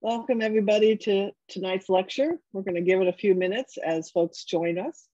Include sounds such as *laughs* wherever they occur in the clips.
Welcome everybody to tonight's lecture. We're going to give it a few minutes as folks join us.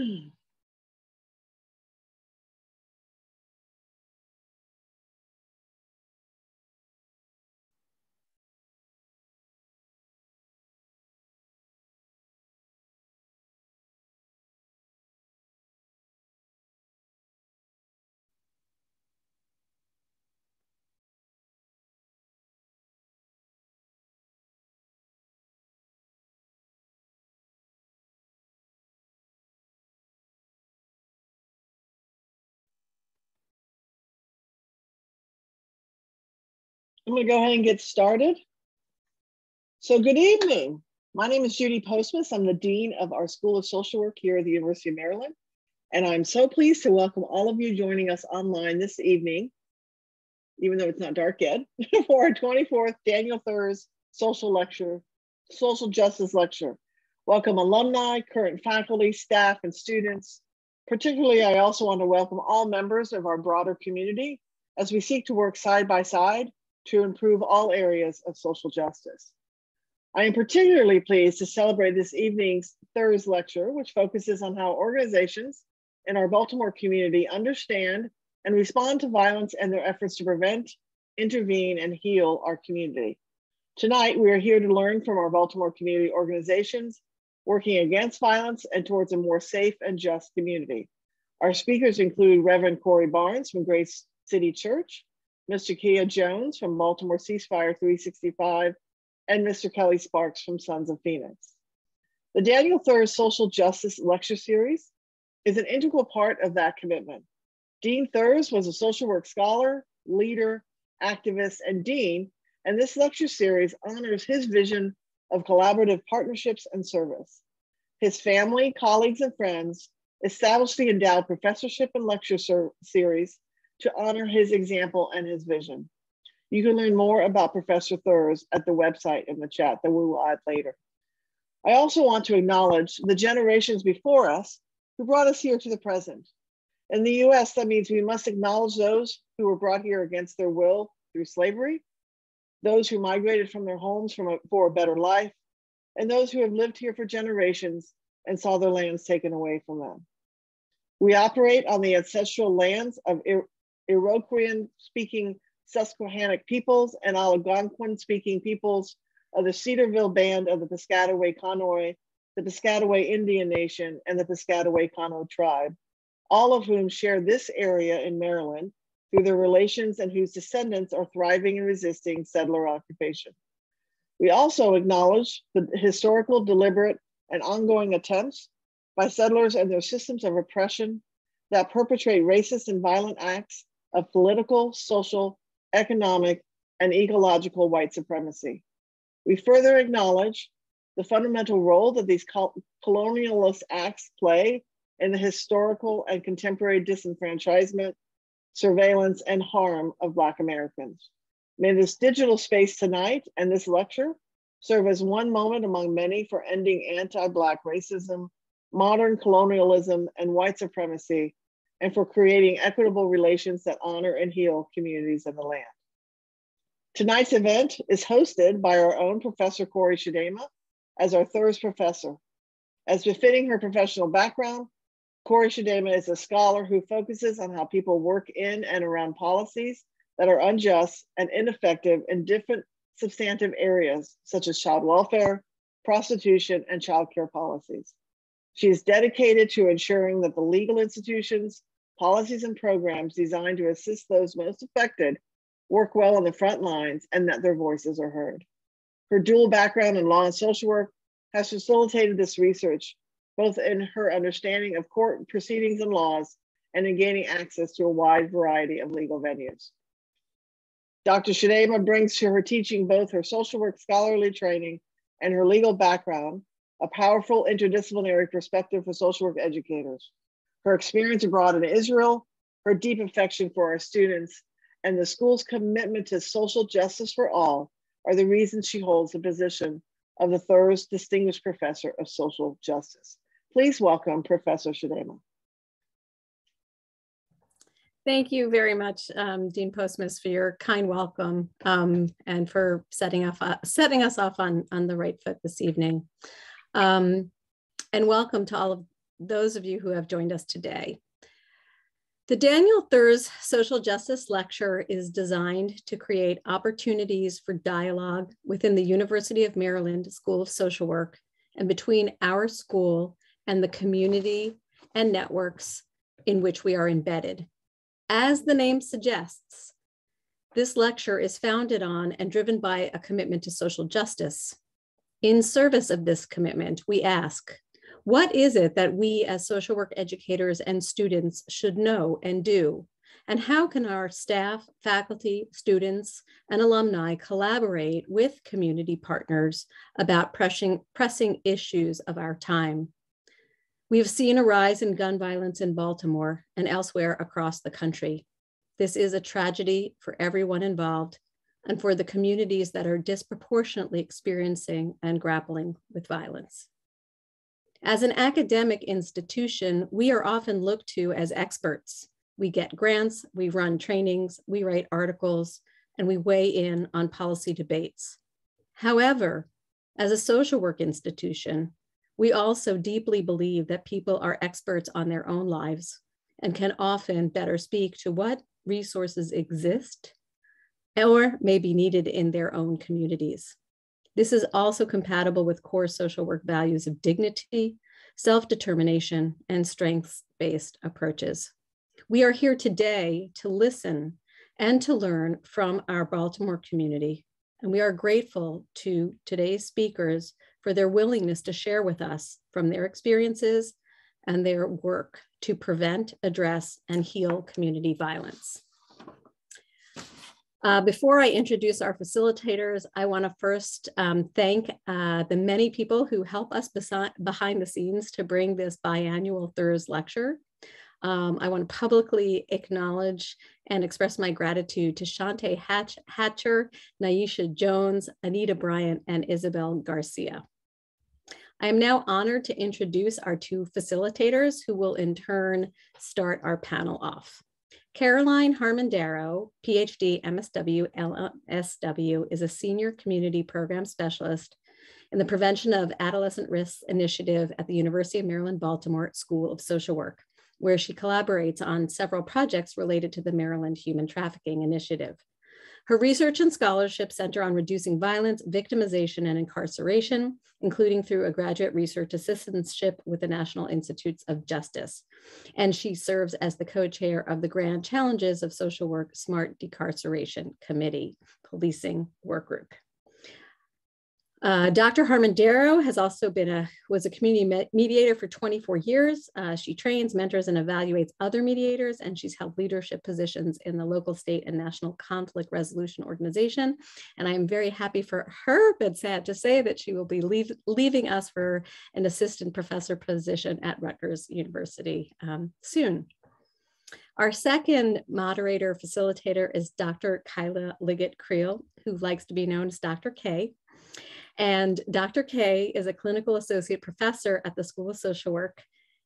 I'm going to go ahead and get started. So good evening. My name is Judy Postmus. I'm the Dean of our School of Social Work here at the University of Maryland. And I'm so pleased to welcome all of you joining us online this evening, even though it's not dark yet, *laughs* for our 24th Daniel Thursz Social Lecture, Social Justice Lecture. Welcome alumni, current faculty, staff, and students. Particularly, I also want to welcome all members of our broader community as we seek to work side by side to improve all areas of social justice. I am particularly pleased to celebrate this evening's Thursz lecture, which focuses on how organizations in our Baltimore community understand and respond to violence and their efforts to prevent, intervene, and heal our community. Tonight, we are here to learn from our Baltimore community organizations working against violence and towards a more safe and just community. Our speakers include Reverend Corey Barnes from Grace City Church, Mr. Kia Jones from Baltimore Ceasefire 365, and Mr. Kelly Sparks from Sons of Phoenix. The Daniel Thursz Social Justice Lecture Series is an integral part of that commitment. Dean Thursz was a social work scholar, leader, activist, and dean, and this lecture series honors his vision of collaborative partnerships and service. His family, colleagues, and friends established the endowed professorship and lecture series to honor his example and his vision. You can learn more about Professor Thursz at the website in the chat that we will add later. I also want to acknowledge the generations before us who brought us here to the present. In the US, that means we must acknowledge those who were brought here against their will through slavery, those who migrated from their homes from a, for a better life, and those who have lived here for generations and saw their lands taken away from them. We operate on the ancestral lands of Iroquoian speaking Susquehannock peoples and Algonquin speaking peoples of the Cedarville Band of the Piscataway Conoy, the Piscataway Indian Nation, and the Piscataway Conoy tribe, all of whom share this area in Maryland through their relations and whose descendants are thriving and resisting settler occupation. We also acknowledge the historical, deliberate, and ongoing attempts by settlers and their systems of oppression that perpetrate racist and violent acts of political, social, economic, and ecological white supremacy. We further acknowledge the fundamental role that these colonialist acts play in the historical and contemporary disenfranchisement, surveillance, and harm of Black Americans. May this digital space tonight and this lecture serve as one moment among many for ending anti-Black racism, modern colonialism, and white supremacy and for creating equitable relations that honor and heal communities in the land. Tonight's event is hosted by our own Professor Corey Shdaimah as our Thursz professor. As befitting her professional background, Corey Shdaimah is a scholar who focuses on how people work in and around policies that are unjust and ineffective in different substantive areas, such as child welfare, prostitution, and child care policies. She is dedicated to ensuring that the legal institutions, policies, and programs designed to assist those most affected work well on the front lines and that their voices are heard. Her dual background in law and social work has facilitated this research, both in her understanding of court proceedings and laws and in gaining access to a wide variety of legal venues. Dr. Shdaimah brings to her teaching both her social work scholarly training and her legal background, a powerful interdisciplinary perspective for social work educators. Her experience abroad in Israel, her deep affection for our students, and the school's commitment to social justice for all are the reasons she holds the position of the Thursz Distinguished Professor of Social Justice. Please welcome Professor Shdaimah. Thank you very much, um, Dean Postmus, for your kind welcome um, and for setting, off, uh, setting us off on, on the right foot this evening. Um, and welcome to all of those of you who have joined us today. The Daniel Thursz Social Justice Lecture is designed to create opportunities for dialogue within the University of Maryland School of Social Work and between our school and the community and networks in which we are embedded. As the name suggests, this lecture is founded on and driven by a commitment to social justice. In service of this commitment, we ask, what is it that we as social work educators and students should know and do? And how can our staff, faculty, students, and alumni collaborate with community partners about pressing, pressing issues of our time? We have seen a rise in gun violence in Baltimore and elsewhere across the country. This is a tragedy for everyone involved and for the communities that are disproportionately experiencing and grappling with violence. As an academic institution, we are often looked to as experts. We get grants, we run trainings, we write articles, and we weigh in on policy debates. However, as a social work institution, we also deeply believe that people are experts on their own lives and can often better speak to what resources exist or may be needed in their own communities. This is also compatible with core social work values of dignity, self-determination, and strengths-based approaches. We are here today to listen and to learn from our Baltimore community. And we are grateful to today's speakers for their willingness to share with us from their experiences and their work to prevent, address, and heal community violence. Uh, before I introduce our facilitators, I want to first um, thank uh, the many people who help us behind the scenes to bring this biannual Thursz lecture. Um, I want to publicly acknowledge and express my gratitude to Shante Hatch Hatcher, Naisha Jones, Anita Bryant, and Isabel Garcia. I am now honored to introduce our two facilitators who will in turn start our panel off. Caroline Harmon-Darrow, PhD, MSW, LSW, is a senior community program specialist in the Prevention of Adolescent Risks Initiative at the University of Maryland, Baltimore School of Social Work, where she collaborates on several projects related to the Maryland Human Trafficking Initiative. Her research and scholarship center on reducing violence, victimization, and incarceration, including through a graduate research assistantship with the National Institutes of Justice. And she serves as the co-chair of the Grand Challenges of Social Work Smart Decarceration Committee Policing Work Group. Uh, Dr. Harmon-Darrow has also been a was a community me mediator for 24 years. Uh, she trains, mentors, and evaluates other mediators, and she's held leadership positions in the local, state, and national conflict resolution organization. And I am very happy for her, but sad to say that she will be leave, leaving us for an assistant professor position at Rutgers University um, soon. Our second moderator facilitator is Dr. Kyla Liggett Kreel, who likes to be known as Dr. K. And Dr. K is a clinical associate professor at the School of Social Work,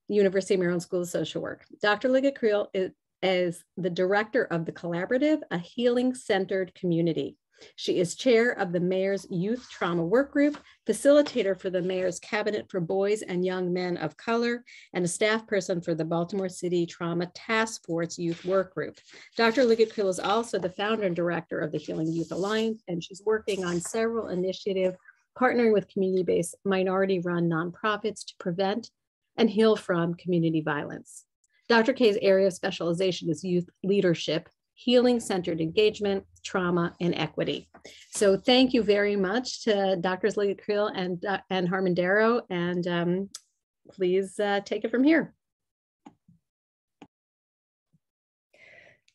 University of Maryland School of Social Work. Dr. Liggett Kreel is, is the director of the Collaborative, a healing centered community. She is chair of the Mayor's Youth Trauma Work Group, facilitator for the Mayor's Cabinet for Boys and Young Men of Color, and a staff person for the Baltimore City Trauma Task Force Youth Work Group. Dr. Liggett Kreel is also the founder and director of the Healing Youth Alliance, and she's working on several initiatives partnering with community-based minority-run nonprofits to prevent and heal from community violence. Dr. K's area of specialization is youth leadership, healing centered engagement, trauma, and equity. So thank you very much to Drs. Kreel and, uh, and Harmon Darrow, and um, please uh, take it from here.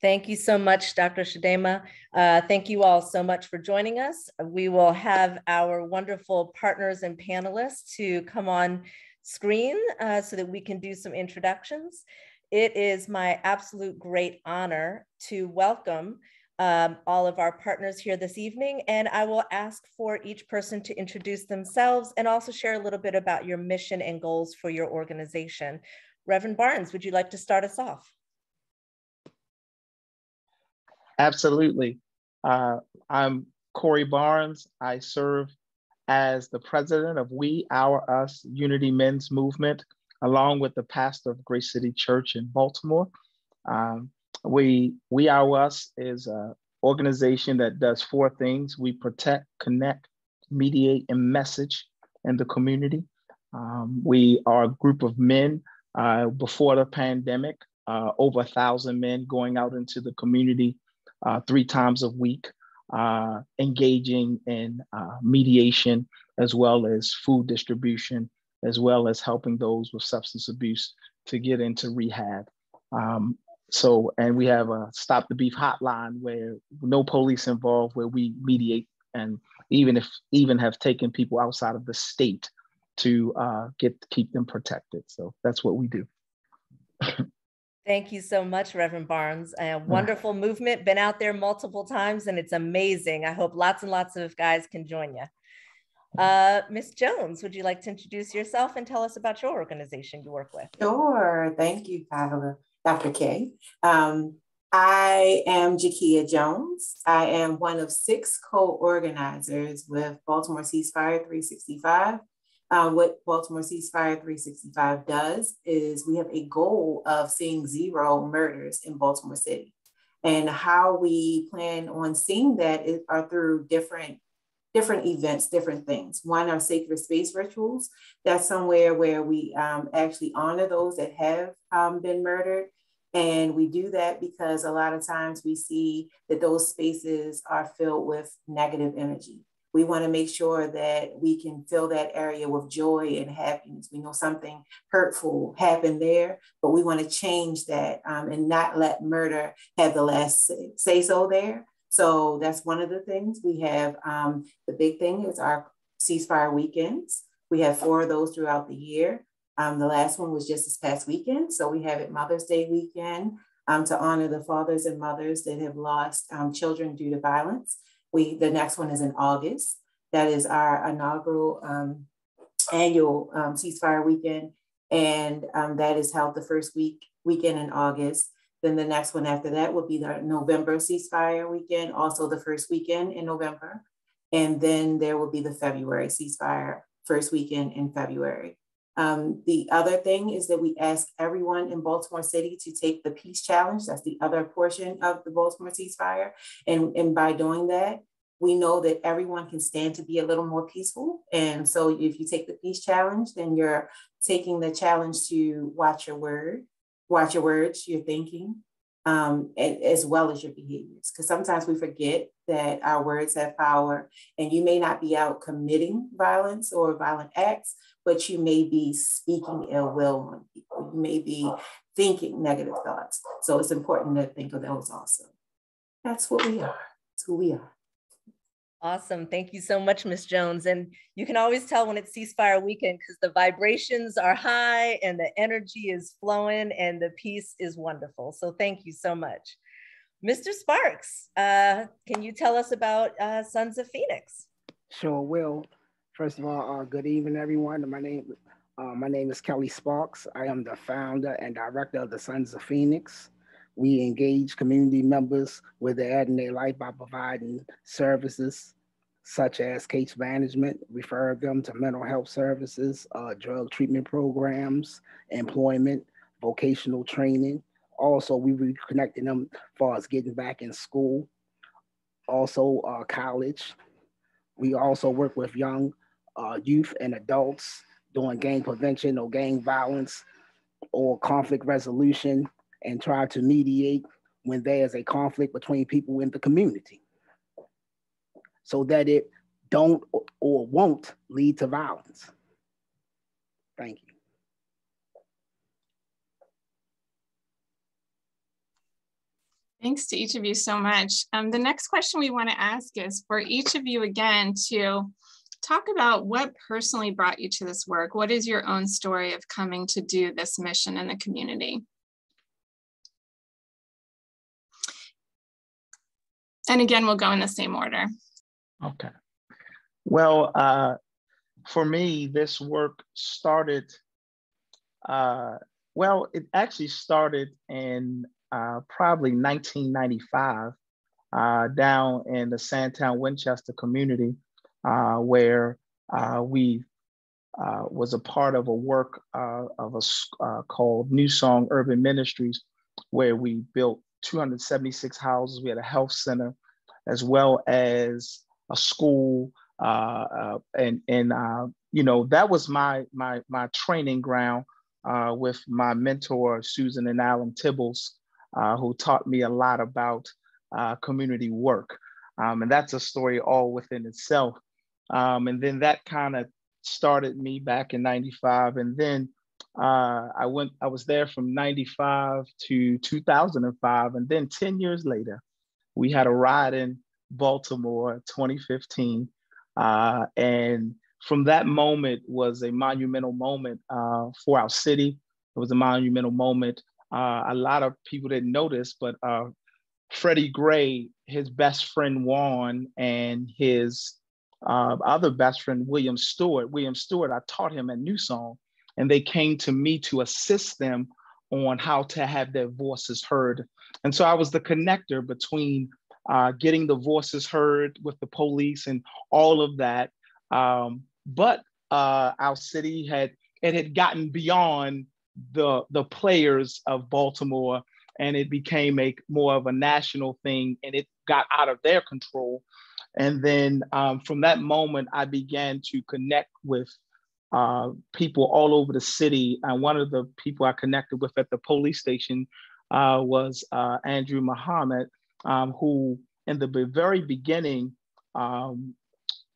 Thank you so much, Dr. Shdaimah. Uh, thank you all so much for joining us. We will have our wonderful partners and panelists to come on screen uh, so that we can do some introductions. It is my absolute great honor to welcome um, all of our partners here this evening, and I will ask for each person to introduce themselves and also share a little bit about your mission and goals for your organization. Reverend Barnes, would you like to start us off? Absolutely. Uh, I'm Corey Barnes. I serve as the president of We, Our, Us Unity Men's Movement, along with the pastor of Grace City Church in Baltimore. Um, we, We, Our, Us is an organization that does four things. We protect, connect, mediate, and message in the community. Um, we are a group of men uh, before the pandemic, uh, over a thousand men going out into the community uh, three times a week, uh, engaging in uh, mediation as well as food distribution, as well as helping those with substance abuse to get into rehab. Um, so, and we have a Stop the Beef hotline where no police involved, where we mediate and even if even have taken people outside of the state to uh, get keep them protected. So that's what we do. *laughs* Thank you so much, Reverend Barnes. A wonderful movement, been out there multiple times and it's amazing. I hope lots and lots of guys can join you. Uh, Ms. Jones, would you like to introduce yourself and tell us about your organization you work with? Sure. Thank you, Pamela, Dr. K. Um, I am Jakia Jones. I am one of six co-organizers with Baltimore Ceasefire 365 uh, what Baltimore Ceasefire 365 does is we have a goal of seeing zero murders in Baltimore City. And how we plan on seeing that is, are through different different events, different things. One are sacred space rituals. That's somewhere where we um, actually honor those that have um, been murdered. And we do that because a lot of times we see that those spaces are filled with negative energy we want to make sure that we can fill that area with joy and happiness. We know something hurtful happened there, but we want to change that um, and not let murder have the last say so there. So that's one of the things we have. Um, the big thing is our ceasefire weekends. We have four of those throughout the year. Um, the last one was just this past weekend. So we have it Mother's Day weekend um, to honor the fathers and mothers that have lost um, children due to violence. We, the next one is in August. That is our inaugural um, annual um, ceasefire weekend. And um, that is held the first week weekend in August. Then the next one after that will be the November ceasefire weekend, also the first weekend in November. And then there will be the February ceasefire first weekend in February. Um, the other thing is that we ask everyone in Baltimore City to take the Peace Challenge. That's the other portion of the Baltimore ceasefire. And, and by doing that, we know that everyone can stand to be a little more peaceful. And so if you take the Peace Challenge, then you're taking the challenge to watch your word, watch your words, your thinking, um, as well as your behaviors. Because sometimes we forget that our words have power, and you may not be out committing violence or violent acts, but you may be speaking ill will on people. You may be thinking negative thoughts. So it's important to think of those also. That's what we are. That's who we are. Awesome. Thank you so much, Ms. Jones. And you can always tell when it's ceasefire weekend because the vibrations are high and the energy is flowing and the peace is wonderful. So thank you so much. Mr. Sparks, uh, can you tell us about uh, Sons of Phoenix? Sure will. First of all, uh, good evening, everyone. My name, uh, my name is Kelly Sparks. I am the founder and director of the Sons of Phoenix. We engage community members at in their life by providing services such as case management, refer them to mental health services, uh, drug treatment programs, employment, vocational training. Also, we reconnecting them as far as getting back in school, also uh, college. We also work with young uh, youth and adults doing gang prevention or gang violence or conflict resolution and try to mediate when there's a conflict between people in the community so that it don't or won't lead to violence. Thank you. Thanks to each of you so much. Um, the next question we want to ask is for each of you again to talk about what personally brought you to this work. What is your own story of coming to do this mission in the community? And again, we'll go in the same order. Okay. Well, uh, for me, this work started, uh, well, it actually started in uh, probably 1995 uh, down in the Sandtown Winchester community uh, where uh, we was a part of a work of a called New Song Urban Ministries, where we built 276 houses. We had a health center, as well as a school, and and you know that was my my my training ground with my mentor Susan and Allan Tibbels, uh, who taught me a lot about uh, community work. Um, and that's a story all within itself. Um, and then that kind of started me back in 95. And then uh, I went, I was there from 95 to 2005. And then 10 years later, we had a ride in Baltimore, 2015. Uh, and from that moment was a monumental moment uh, for our city. It was a monumental moment uh, a lot of people didn't notice, but uh, Freddie Gray, his best friend Juan, and his uh, other best friend William Stewart. William Stewart, I taught him at New Song, and they came to me to assist them on how to have their voices heard. And so I was the connector between uh, getting the voices heard with the police and all of that. Um, but uh, our city had it had gotten beyond the the players of Baltimore, and it became a more of a national thing, and it got out of their control. And then um, from that moment, I began to connect with uh, people all over the city. And one of the people I connected with at the police station uh, was uh, Andrew Muhammad, um, who in the very beginning um,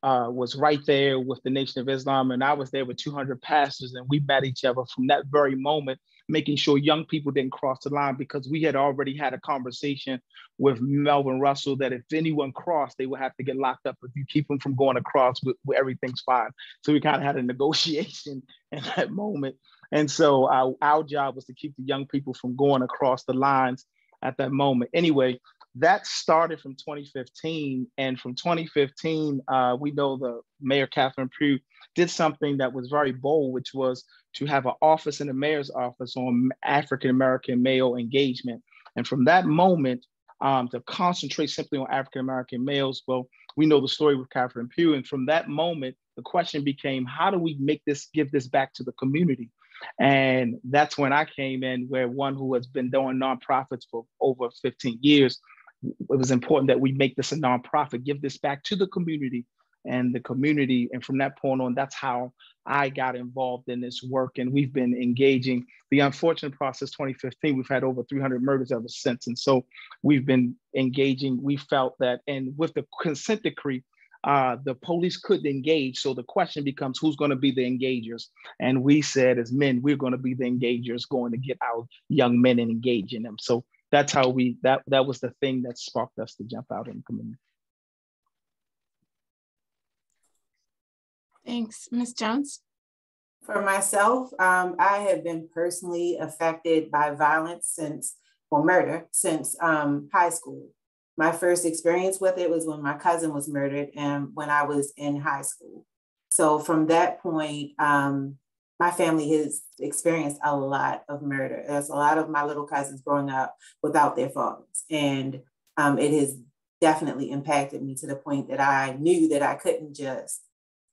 uh, was right there with the Nation of Islam, and I was there with 200 pastors, and we met each other from that very moment, making sure young people didn't cross the line because we had already had a conversation with Melvin Russell that if anyone crossed, they would have to get locked up. If you keep them from going across, with everything's fine. So we kind of had a negotiation *laughs* in that moment, and so our job was to keep the young people from going across the lines at that moment. Anyway, that started from 2015. And from 2015, uh, we know the Mayor Catherine Pugh did something that was very bold, which was to have an office in the mayor's office on African American male engagement. And from that moment, um, to concentrate simply on African American males, well, we know the story with Catherine Pugh. And from that moment, the question became, how do we make this, give this back to the community? And that's when I came in, where one who has been doing nonprofits for over 15 years it was important that we make this a nonprofit, give this back to the community and the community. And from that point on, that's how I got involved in this work. And we've been engaging. The unfortunate process 2015, we've had over 300 murders ever since. And so we've been engaging. We felt that, and with the consent decree, uh, the police couldn't engage. So the question becomes who's going to be the engagers? And we said, as men, we're going to be the engagers, going to get our young men and engaging them. So that's how we that that was the thing that sparked us to jump out in the community. Thanks, Ms. Jones. For myself, um, I have been personally affected by violence since, well, murder, since um, high school. My first experience with it was when my cousin was murdered and when I was in high school. So from that point, um, my family has experienced a lot of murder. There's a lot of my little cousins growing up without their fathers. And um, it has definitely impacted me to the point that I knew that I couldn't just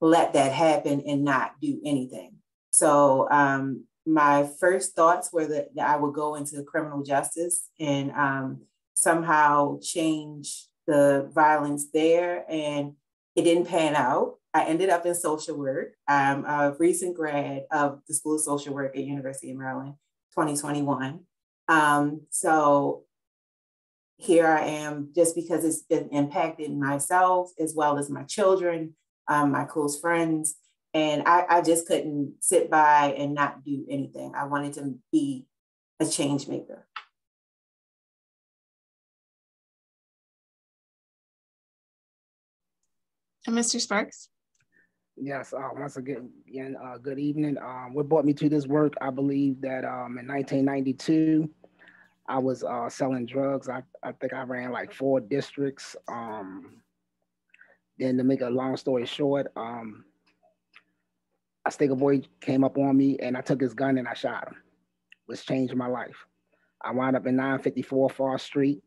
let that happen and not do anything. So um, my first thoughts were that, I would go into criminal justice and um, somehow change the violence there. And it didn't pan out. I ended up in social work. I'm a recent grad of the School of Social Work at University of Maryland, 2021. Um, so here I am just because it's been impacting myself as well as my children, um, my close friends. And I, I just couldn't sit by and not do anything. I wanted to be a change maker. And Mr. Sparks? Yes, uh, once again, uh, good evening. Um, what brought me to this work, I believe that um, in 1992, I was uh, selling drugs. I, I think I ran like four districts. Um, then to make a long story short, um, a sticker boy came up on me and I took his gun and I shot him, which changed my life. I wound up in 954 Forrest Street.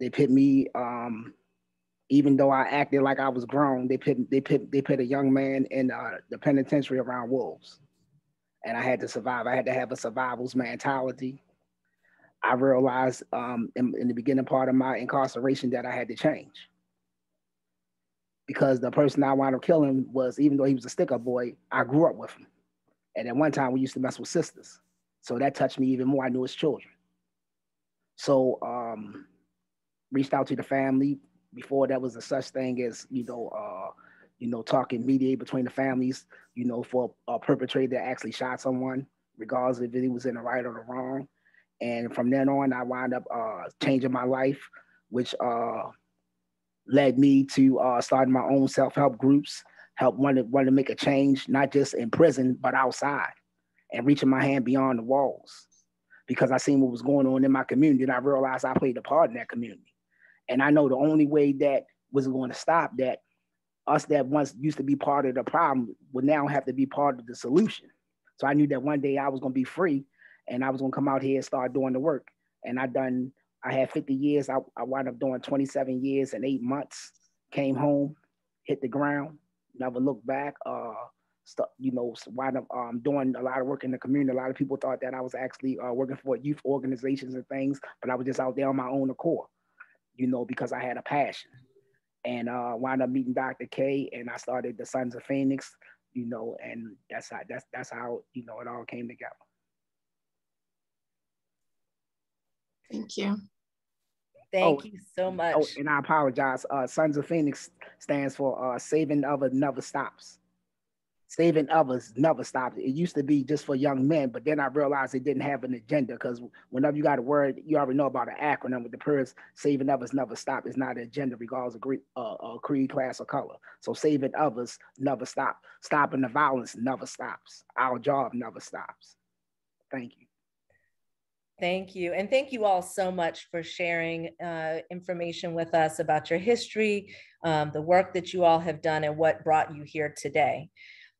They put me, um, even though I acted like I was grown, they put they put they put a young man in uh, the penitentiary around wolves, and I had to survive. I had to have a survival's mentality. I realized um, in, in the beginning part of my incarceration that I had to change because the person I wound up killing was, even though he was a stick up boy, I grew up with him. And at one time we used to mess with sisters. So that touched me even more. I knew his children. So um, reached out to the family. Before that was a such thing as, you know, uh, you know, talking mediate between the families, you know, for a perpetrator that actually shot someone, regardless if he was in the right or the wrong. And from then on, I wound up uh, changing my life, which uh, led me to uh, starting my own self-help groups, help want to, want to make a change, not just in prison, but outside and reaching my hand beyond the walls because I seen what was going on in my community and I realized I played a part in that community. And I know the only way that was going to stop that, us that once used to be part of the problem would now have to be part of the solution. So I knew that one day I was going to be free and I was gonna come out here and start doing the work. And I done, I had 50 years. I, I wound up doing 27 years and eight months. Came home, hit the ground, never looked back. Uh, st- you know, wound up um, doing a lot of work in the community. A lot of people thought that I was actually uh, working for youth organizations and things, but I was just out there on my own accord, you know, because I had a passion. And uh, wound up meeting Dr. K, and I started the Sons of Phoenix, you know, and that's how that's that's how you know it all came together. Thank you. Thank oh, you so much. Oh, and I apologize. Uh, Sons of Phoenix stands for uh, Saving Others Never Stops. Saving Others Never Stops. It used to be just for young men, but then I realized it didn't have an agenda because whenever you got a word, you already know about an acronym with the purpose, Saving Others Never Stop. It's not an agenda regardless of creed, uh, uh, creed, class, or color. So Saving Others Never Stop. Stopping the violence never stops. Our job never stops. Thank you. Thank you. And thank you all so much for sharing uh, information with us about your history, um, the work that you all have done, and what brought you here today.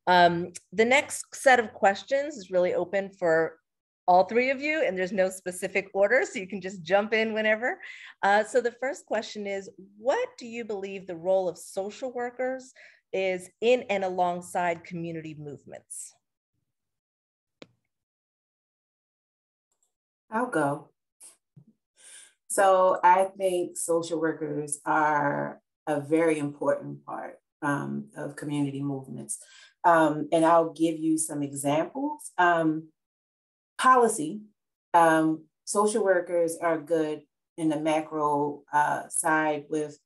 Um, the next set of questions is really open for all three of you, and there's no specific order, so you can just jump in whenever. Uh, so the first question is, what do you believe the role of social workers is in and alongside community movements? I'll go. So I think social workers are a very important part um, of community movements. Um, and I'll give you some examples. Um, policy, um, social workers are good in the macro uh, side with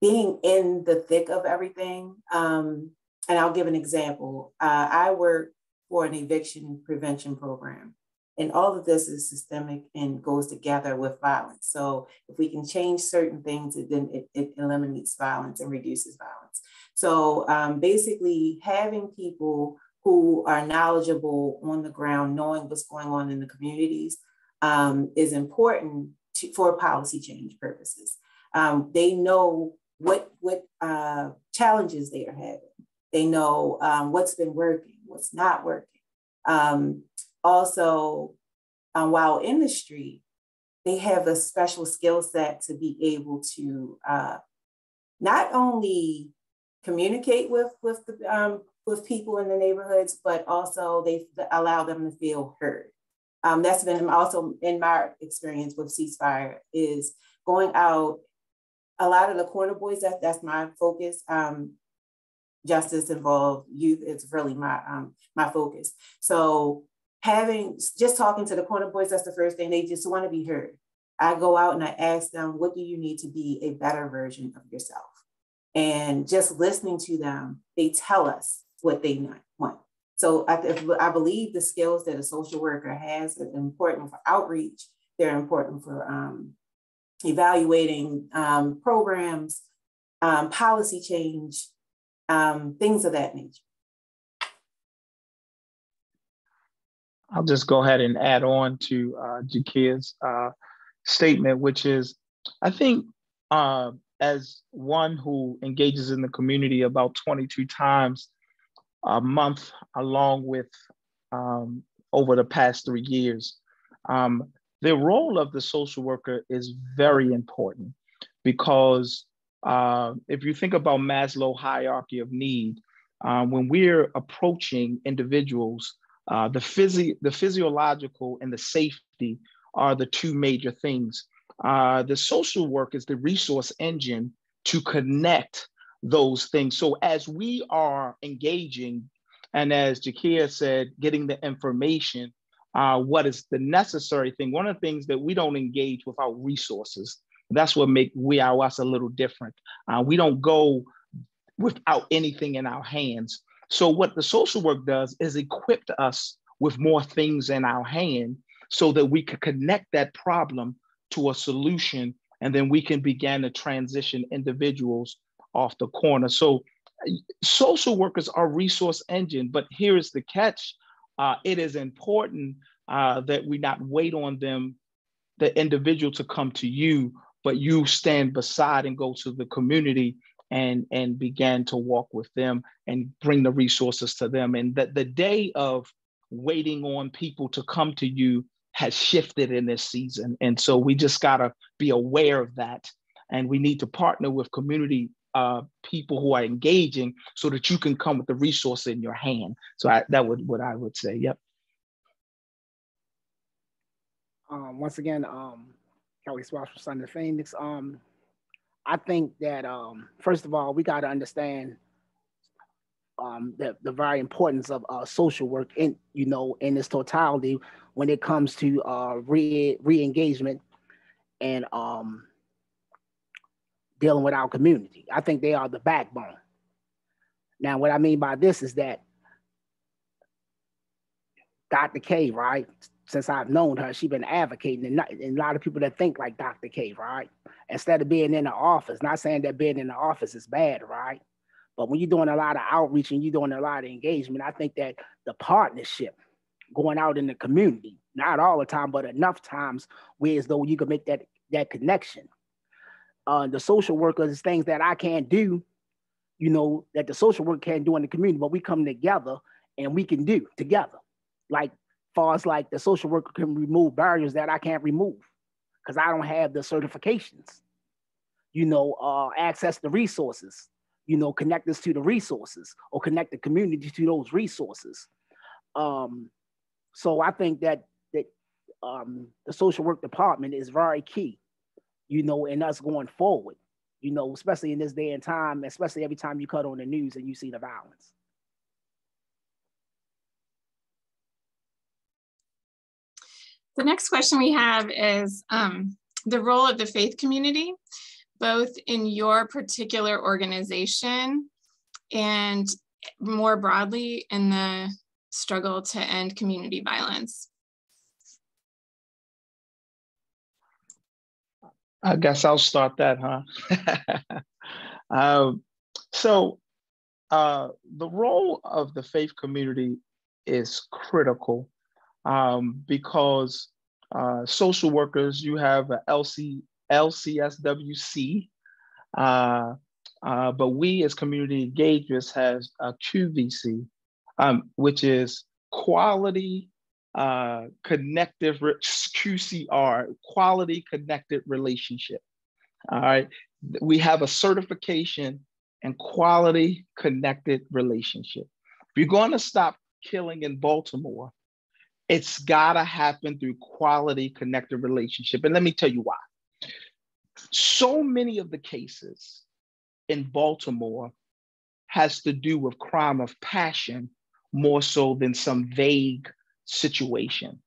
being in the thick of everything. Um, and I'll give an example. Uh, I work for an eviction prevention program. And all of this is systemic and goes together with violence. So if we can change certain things, then it, it eliminates violence and reduces violence. So um, basically having people who are knowledgeable on the ground, knowing what's going on in the communities um, is important to, for policy change purposes. Um, they know what, what uh, challenges they are having. They know um, what's been working, what's not working. Um, also, um, while in the street, they have a special skill set to be able to uh, not only communicate with with the um, with people in the neighborhoods, but also they allow them to feel heard. Um, that's been also in my experience with ceasefire is going out. A lot of the corner boys, that, that's my focus. Um, justice involved youth is really my um, my focus. So having just talking to the corner boys, that's the first thing. They just want to be heard. I go out and I ask them, what do you need to be a better version of yourself? And just listening to them, they tell us what they want. So I, I believe the skills that a social worker has are important for outreach. They're important for um, evaluating um, programs, um, policy change, um, things of that nature. I'll just go ahead and add on to uh, Jakia's uh, statement, which is, I think uh, as one who engages in the community about 22 times a month, along with um, over the past three years, um, the role of the social worker is very important because uh, if you think about Maslow hierarchy of need, uh, when we're approaching individuals, uh, the, physio- the physiological and the safety are the two major things. Uh, the social work is the resource engine to connect those things. So as we are engaging, and as Jakia said, getting the information, uh, what is the necessary thing? One of the things that we don't engage without resources. That's what make we are us a little different. Uh, we don't go without anything in our hands. So what the social work does is equip us with more things in our hand so that we can connect that problem to a solution and then we can begin to transition individuals off the corner. So social workers are resource engine, but here's the catch. Uh, it is important uh, that we not wait on them, the individual to come to you, but you stand beside and go to the community and, and begin to walk with them and bring the resources to them. And that the day of waiting on people to come to you has shifted in this season. And so we just got to be aware of that. And we need to partner with community uh, people who are engaging so that you can come with the resource in your hand. So I, that would what I would say. Yep. Um, once again, um, Kelly Sparks from of Phoenix. Um, I think that um, first of all, we got to understand um, the, the very importance of uh, social work in you know in its totality when it comes to uh, re re-engagement and um, dealing with our community. I think they are the backbone. Now, what I mean by this is that Dr. K, right? Since I've known her, she's been advocating, and, not, and, a lot of people that think like Dr. K, right? Instead of being in the office, not saying that being in the office is bad, right? But when you're doing a lot of outreach and you're doing a lot of engagement, I think that the partnership going out in the community, not all the time, but enough times where as though you can make that that connection. Uh, the social workers things that I can't do, you know, that the social work can't do in the community, but we come together and we can do together. Like far as like the social worker can remove barriers that I can't remove because I don't have the certifications, you know, uh, access the resources, you know, connect us to the resources or connect the community to those resources. Um, so I think that that um, the social work department is very key, you know, in us going forward, you know, especially in this day and time, especially every time you cut on the news and you see the violence. The next question we have is um, the role of the faith community, both in your particular organization and more broadly in the struggle to end community violence? I guess I'll start that, huh? *laughs* um, so, uh, the role of the faith community is critical um, because uh, social workers, you have a LC, LCSWC, uh, uh, but we as community engagers have a QVC, um, which is quality uh, connective *laughs* QCR, quality connected relationship. All right, we have a certification and quality connected relationship. If you're going to stop killing in Baltimore, it's got to happen through quality connected relationship. And let me tell you why. So many of the cases in Baltimore has to do with crime of passion more so than some vague situation,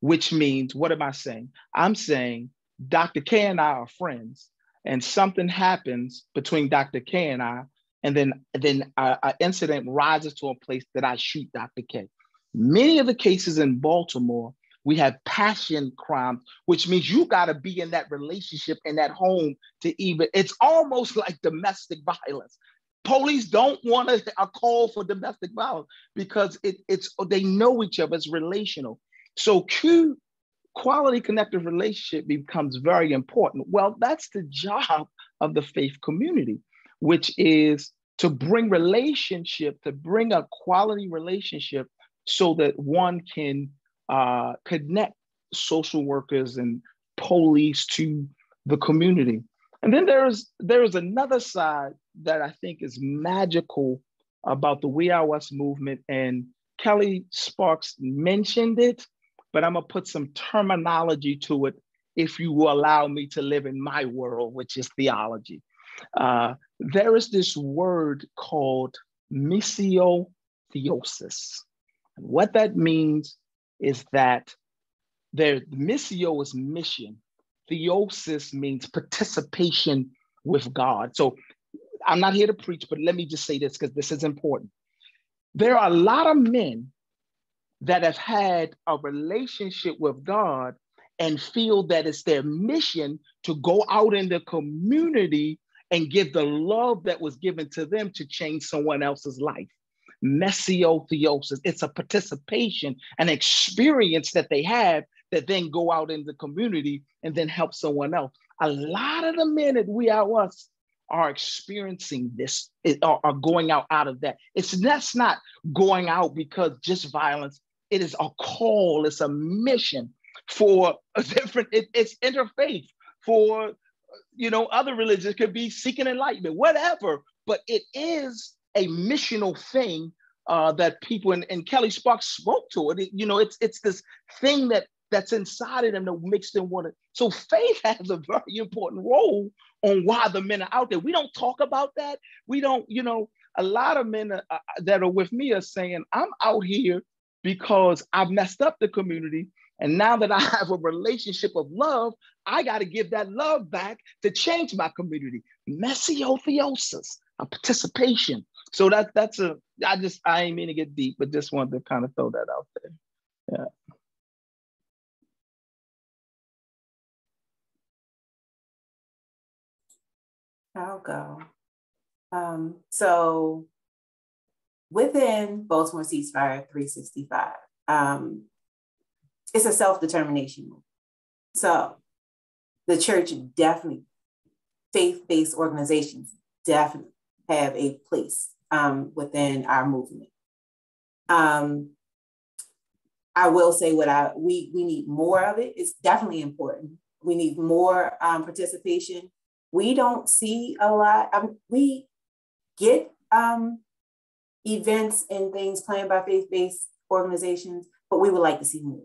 which means, what am I saying? I'm saying Dr. K and I are friends, and something happens between Dr. K and I, and then then an incident rises to a place that I shoot Dr. K. Many of the cases in Baltimore, we have passion crimes, which means you got to be in that relationship in that home to even. It's almost like domestic violence. Police don't want a, a call for domestic violence because it, it's they know each other. It's relational. So Q quality connected relationship becomes very important. Well, that's the job of the faith community, which is to bring relationship, to bring a quality relationship so that one can uh, connect social workers and police to the community. And then there's there's another side that I think is magical about the We Are Us movement. And Kelly Sparks mentioned it, but I'm gonna put some terminology to it if you will allow me to live in my world, which is theology. Uh, there is this word called missio theosis. What that means is that there, missio is mission. Theosis means participation with God. So I'm not here to preach, but let me just say this because this is important. There are a lot of men that have had a relationship with God and feel that it's their mission to go out in the community and give the love that was given to them to change someone else's life. Messiotheosis, it's a participation, an experience that they have that then go out in the community and then help someone else. A lot of the men that we are us are experiencing this, are going out out of that. It's that's not going out because just violence. It is a call. It's a mission for a different. It, it's interfaith for you know other religions. It could be seeking enlightenment, whatever. But it is a missional thing uh, that people and, and Kelly Sparks spoke to it. You know, it's it's this thing that that's inside of them that makes them want to. So faith *laughs* has a very important role on why the men are out there. We don't talk about that. We don't, you know, a lot of men are, uh, that are with me are saying, I'm out here because I've messed up the community. And now that I *laughs* have a relationship of love, I got to give that love back to change my community. missio theosis, a participation. So that that's a I just I ain't mean to get deep, but just wanted to kind of throw that out there. Yeah. I'll go. Um, so within Baltimore Ceasefire 365, um, it's a self-determination movement. So the church definitely, faith-based organizations definitely have a place um, within our movement. Um, I will say what I we we need more of it. It's definitely important. We need more um, participation. We don't see a lot. Um, we get um, events and things planned by faith-based organizations, but we would like to see more.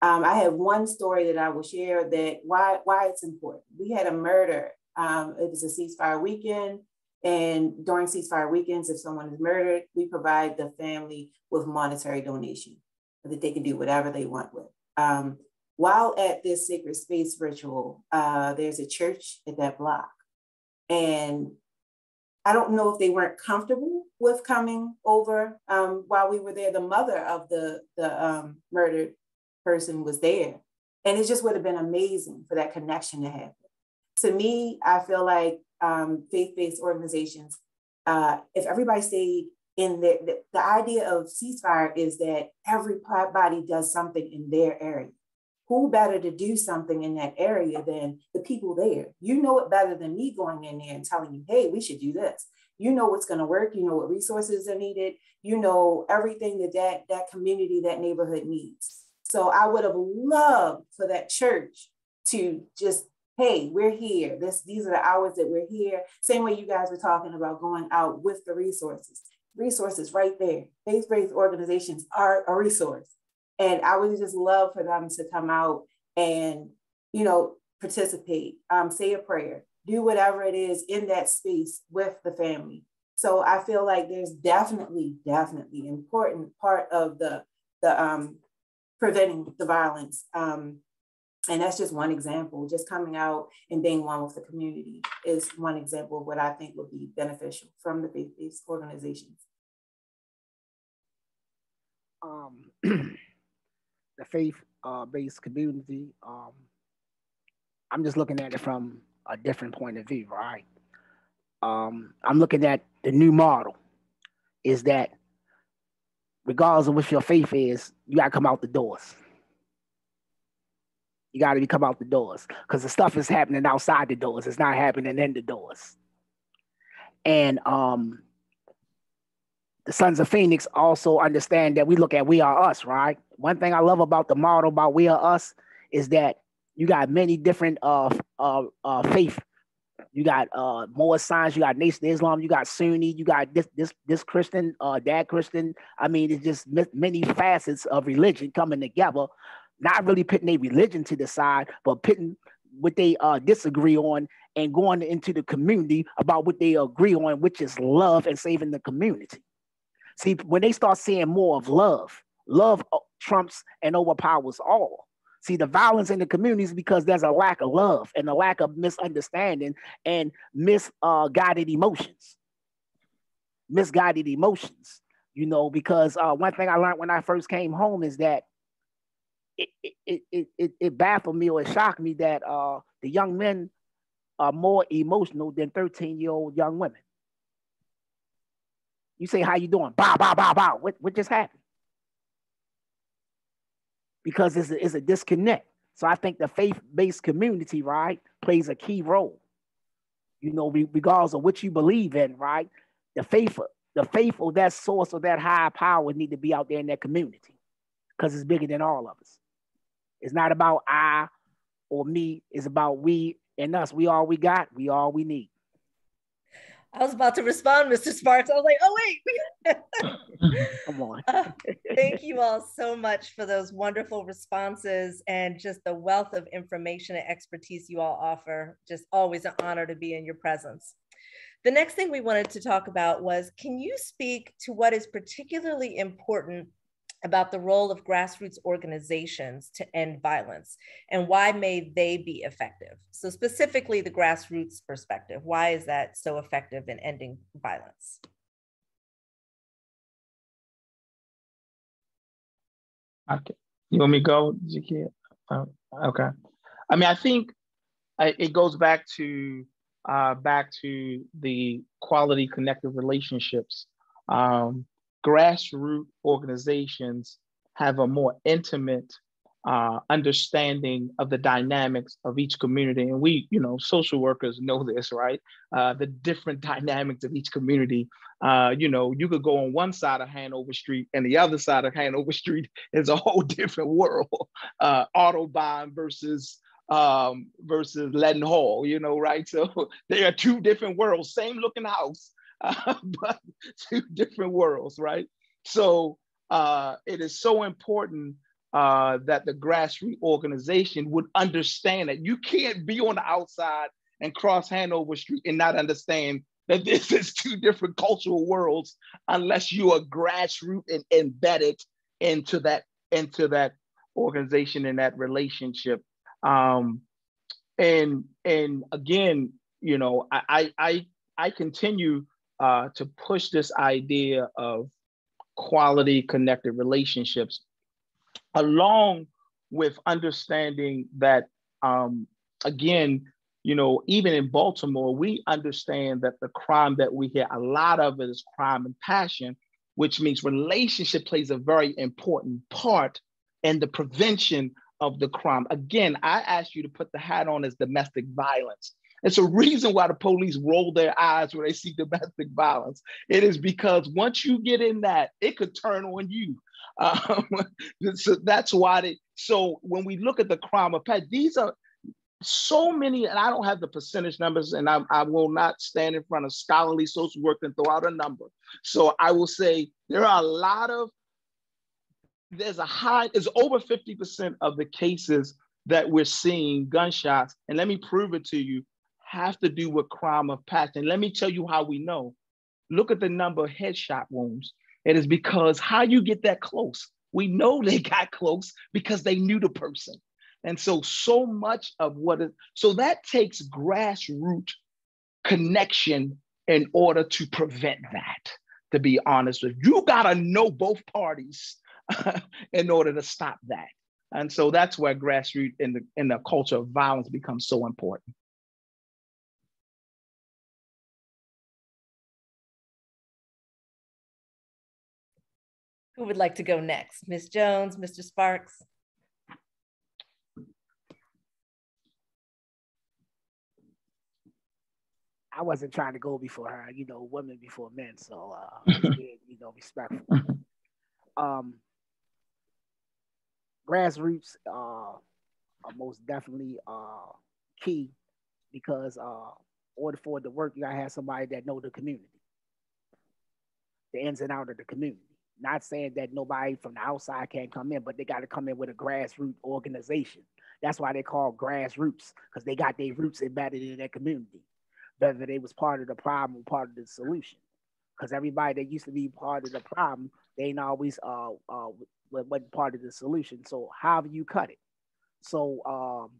Um, I have one story that I will share that why why it's important. We had a murder. Um, it was a ceasefire weekend. And during ceasefire weekends, if someone is murdered, we provide the family with monetary donation that they can do whatever they want with. Um, while at this sacred space ritual, uh, there's a church at that block. And I don't know if they weren't comfortable with coming over um, while we were there. The mother of the, the um, murdered person was there. And it just would have been amazing for that connection to happen. To me, I feel like um, faith-based organizations, uh, if everybody stayed in the, the, the idea of ceasefire is that everybody does something in their area. Who better to do something in that area than the people there? You know it better than me going in there and telling you, hey, we should do this. You know what's going to work. You know what resources are needed. You know everything that, that that community, that neighborhood needs. So I would have loved for that church to just hey, we're here. This, these are the hours that we're here. Same way you guys were talking about going out with the resources. Resources right there. Faith-based organizations are a resource. And I would just love for them to come out and, you know, participate, um, say a prayer, do whatever it is in that space with the family. So I feel like there's definitely, definitely important part of the the um, preventing the violence um, and that's just one example. Just coming out and being one with the community is one example of what I think would be beneficial from the faith-based organizations. Um, *clears throat* the faith-based uh, community, um, I'm just looking at it from a different point of view, right? Um, I'm looking at the new model is that regardless of what your faith is, you gotta come out the doors. You got to come out the doors because the stuff is happening outside the doors. It's not happening in the doors. And um, the Sons of Phoenix also understand that we look at we are us, right? One thing I love about the model about we are us is that you got many different uh, uh, uh, faith. You got uh, Moorish Science. You got Nation Islam. You got Sunni. You got this this this Christian, uh, that Christian. I mean, it's just many facets of religion coming together not really putting a religion to the side, but putting what they uh, disagree on and going into the community about what they agree on, which is love and saving the community. See, when they start seeing more of love, love uh, trumps and overpowers all. See, the violence in the communities because there's a lack of love and a lack of misunderstanding and misguided emotions. Misguided emotions, you know, because uh, one thing I learned when I first came home is that it, it, it, it, baffled me or it shocked me that uh, the young men are more emotional than 13 year old young women. You say, how you doing? Bow, bow, bow, bow. What, what just happened? Because it's a, it's a disconnect. So I think the faith-based community, right, plays a key role. You know, regardless of what you believe in, right? The faithful, the faithful, that source of that high power need to be out there in that community because it's bigger than all of us. It's not about I or me. It's about we and us. We all we got. We all we need. I was about to respond, Mr. Sparks. I was like, oh, wait. *laughs* Come on. Uh, thank you all so much for those wonderful responses and just the wealth of information and expertise you all offer. Just always an honor to be in your presence. The next thing we wanted to talk about was can you speak to what is particularly important about the role of grassroots organizations to end violence and why may they be effective? So, specifically, the grassroots perspective, why is that so effective in ending violence? Okay. You want me to go? Uh, okay. I mean, I think I, it goes back to uh, back to the quality connected relationships. Um, grassroots organizations have a more intimate uh, understanding of the dynamics of each community. And we, you know, social workers know this, right? Uh, the different *laughs* dynamics of each community. Uh, you know, you could go on one side of Hanover Street and the other side of Hanover Street *laughs* is a whole different world. *laughs* Uh, Otterbein versus um, versus Leadenhall, you know, right? So they are two different worlds, same looking house, *laughs* uh, but two different worlds, right? So uh, it is so important uh, that the grassroots organization would understand that you can't be on the outside and cross Hanover Street and not understand that *laughs* this is two different cultural worlds unless you are grassroots and embedded into that into that organization and that relationship. Um, and and again, you know, I I I continue uh, to push this idea of quality connected relationships along with understanding that um, again you know even in baltimore we understand that the crime that we hear a lot of is crime and passion which means relationship plays a very important part in the prevention of the crime. Again i ask you to put the hat on as domestic violence it's a reason why the police roll their eyes when they see domestic violence. It is because once you get in that, it could turn on you. *laughs* Um, so that's why they. So when we look at the crime of pet, these are so many, and I don't have the percentage numbers, and I, I will not stand in front of scholarly social work and throw out a number. So I will say there are a lot of there's a high, it's over 50% of the cases that we're seeing gunshots. And let me prove it to you have to do with crime of passion. Let me tell you how we know. Look at the number of headshot wounds. It is because how you get that close. We know they *laughs* got close because they knew the person. And so, so much of what is, so that takes grassroots connection in order to prevent that, to be honest with you. You gotta know both parties *laughs* in order to stop that. And so that's where grassroots in the in the culture of violence becomes so important. Who would like to go next? Ms. Jones, Mr. Sparks? I wasn't trying to go before her, you know, women before men. So, uh, *laughs* you know, respectful. Um, grassroots uh, are most definitely uh, key because uh, in order for it to work, you gotta have somebody that know the community, the ins and out of the community. Not saying that nobody from the outside can't come in, but they got to come in with a grassroots organization. That's why they call grassroots because they got their roots embedded in their community whether they was part of the problem or part of the solution. Because everybody that used to be part of the problem, they ain't always uh uh what part of the solution. So how you cut it? So um,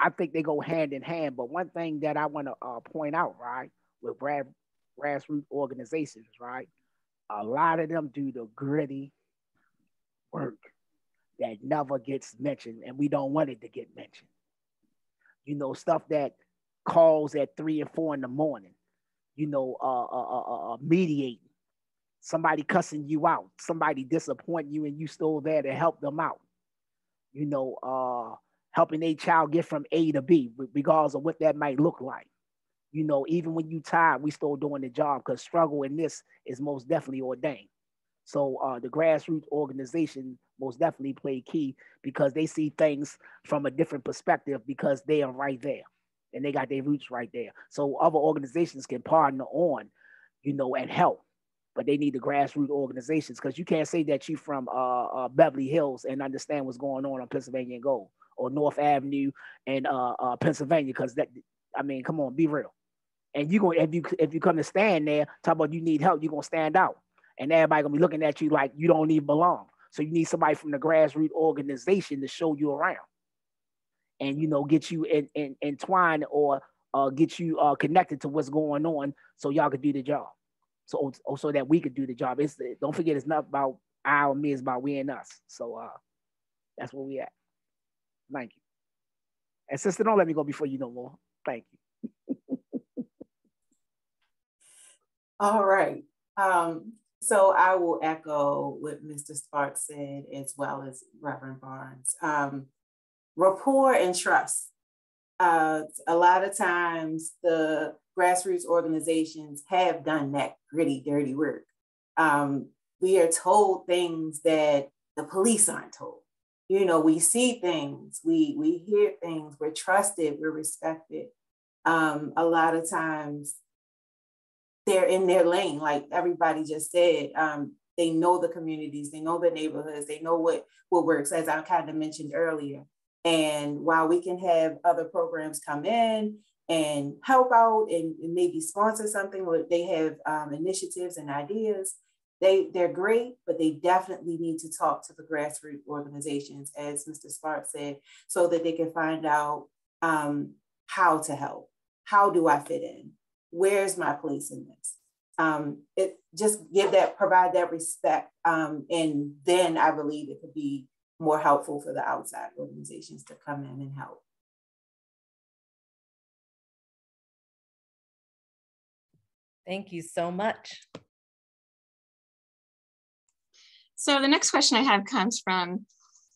I think they go hand in hand. But one thing that I want to uh, point out, right, with grassroots organizations, right, a lot of them do the gritty work that never gets mentioned, and we don't want it to get mentioned. You know, stuff that calls at three and four in the morning, you know, uh, uh, uh, uh, mediating, somebody cussing you out, somebody disappointing you, and you still there to help them out, you know, uh, helping a child get from A to B, regardless of what that might look like. You know, even when you tired, we still doing the job because struggle in this is most definitely ordained. So uh, the grassroots organization most definitely play key because they see things from a different perspective because they are right there and they got their roots right there. So other organizations can partner on, you know, and help, but they need the grassroots organizations because you can't say that you from uh, uh, Beverly Hills and understand what's going on on Pennsylvania and Gold or North Avenue and uh, uh Pennsylvania because that I mean, come on, be real. And you gonna if you if you come to stand there, talk about you need help, you're gonna stand out, and everybody gonna be looking at you like you don't even belong. So you need somebody from the grassroots organization to show you around. And you know get you in, in, entwined or uh, get you uh, connected to what's going on so y'all could do the job. So oh, so that we could do the job. It's don't forget it's not about I or me it's about we and us. So uh that's where we at. Thank you. And sister don't let me go before you know more. Thank you all right um so I will echo what Mr. Sparks said as well as Reverend Barnes. Um, rapport and trust. Uh, a lot of times the grassroots organizations have done that gritty, dirty work. Um, we are told things that the police aren't told. You know, we see things, we we hear things, we're trusted, we're respected. Um, a lot of times they're in their lane, like everybody just said. Um, they know the communities, they know the neighborhoods, they know what what works, as I kind of mentioned earlier. And while we can have other programs come in and help out and, maybe sponsor something, or they have um, initiatives and ideas, they, they're great, but they definitely need to talk to the grassroots organizations, as Mr. Sparks said, so that they can find out um, how to help. How do I fit in? Where's my place in this? Um, it just give that, provide that respect. Um, and then I believe it could be more helpful for the outside organizations to come in and help. Thank you so much. So the next question I have comes from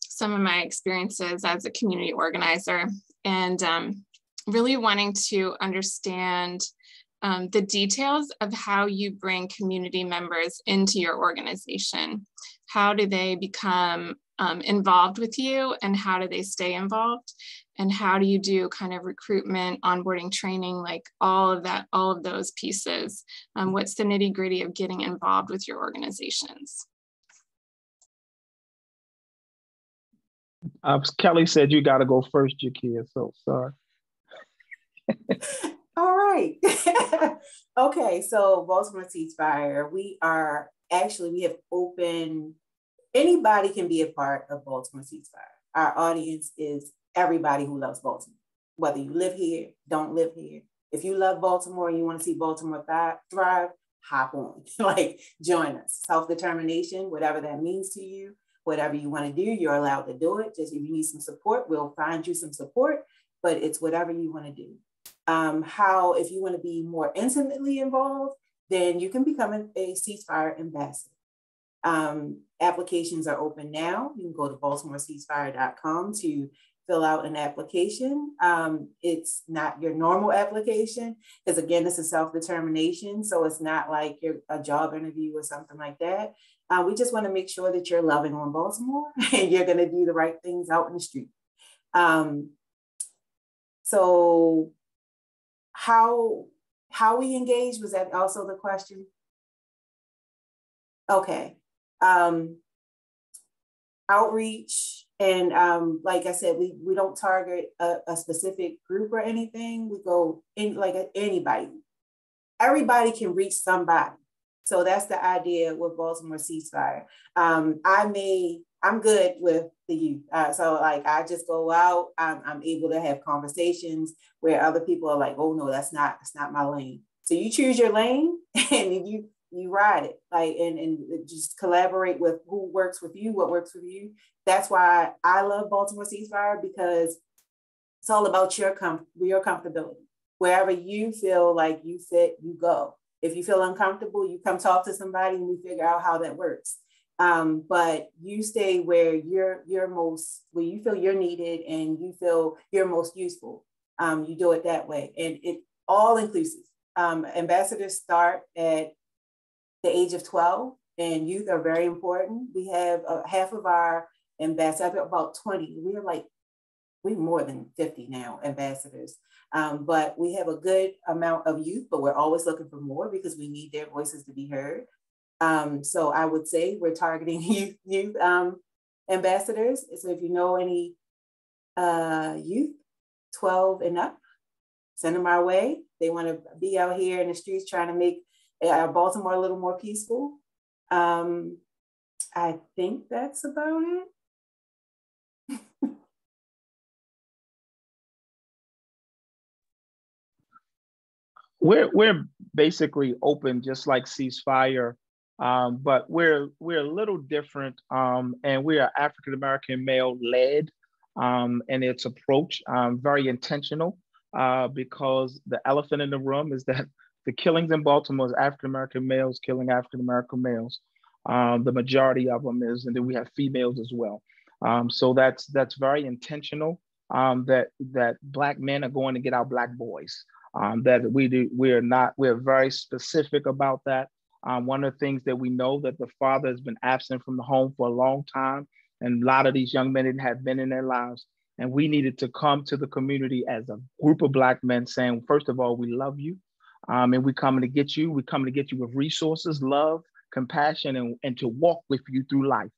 some of my experiences as a community organizer and um, really wanting to understand um, the details of how you bring community members into your organization. How do they become um, involved with you and how do they stay involved? And how do you do kind of recruitment onboarding training like all of that all of those pieces? Um, what's the nitty gritty of getting involved with your organizations? Uh, kelly said you got to go first your kid so sorry *laughs* all right *laughs* okay so baltimore ceasefire we are actually we have open anybody can be a part of Baltimore Ceasefire. Our audience is everybody who loves Baltimore, whether you live here, don't live here. If you love Baltimore and you want to see Baltimore th- thrive, hop on, *laughs* like join us. Self determination, whatever that means to you, whatever you want to do, you're allowed to do it. Just if you need some support, we'll find you some support, but it's whatever you want to do. Um, how, if you want to be more intimately involved, then you can become a, a ceasefire ambassador. Um, applications are open now. You can go to baltimoreceasefire.com to fill out an application. Um, it's not your normal application because again, this is self-determination. So it's not like a job interview or something like that. Uh, we just want to make sure that you're loving on Baltimore *laughs* and you're going to do the right things out in the street. Um, so how how we engage was that also the question? Okay. Um, outreach and um, like I said, we we don't target a, a specific group or anything. We go in like anybody. Everybody can reach somebody. So that's the idea with Baltimore Ceasefire. Um, I may, I'm good with the youth. Uh, so like I just go out, I'm, I'm able to have conversations where other people are like, oh no, that's not, that's not my lane. So you choose your lane *laughs* and you you ride it like and, and just collaborate with who works with you, what works with you. That's why I love Baltimore Ceasefire because it's all about your com- your comfortability. Wherever you feel like you fit, you go. If you feel uncomfortable, you come talk to somebody and we figure out how that works. Um, but you stay where you're you're most where you feel you're needed and you feel you're most useful. Um, you do it that way, and it all inclusive. Um, ambassadors start at the age of 12, and youth are very important. We have uh, half of our ambassadors, about 20. We're like we're more than 50 now ambassadors. Um, but we have a good amount of youth, but we're always looking for more because we need their voices to be heard. Um, so I would say we're targeting *laughs* youth, youth um, ambassadors. So if you know any uh, youth, 12 and up, send them our way. They want to be out here in the streets trying to make uh, Baltimore a little more peaceful. Um, I think that's about it. we're we're basically open, just like ceasefire, um, but we're we're a little different, um, and we are African American male led, um, and its approach um, very intentional uh, because the elephant in the room is that the killings in Baltimore is African American males killing African American males. Um, the majority of them is, and then we have females as well. Um, so that's that's very intentional. that that black men are going to get our black boys um, that we do, we're not, we're very specific about that. Um, one of the things that we know that the father has been absent from the home for a long time, and a lot of these young men have been in their lives. And we needed to come to the community as a group of Black men saying, first of all, we love you. Um, and we're coming to get you. We're coming to get you with resources, love, compassion, and, and to walk with you through life.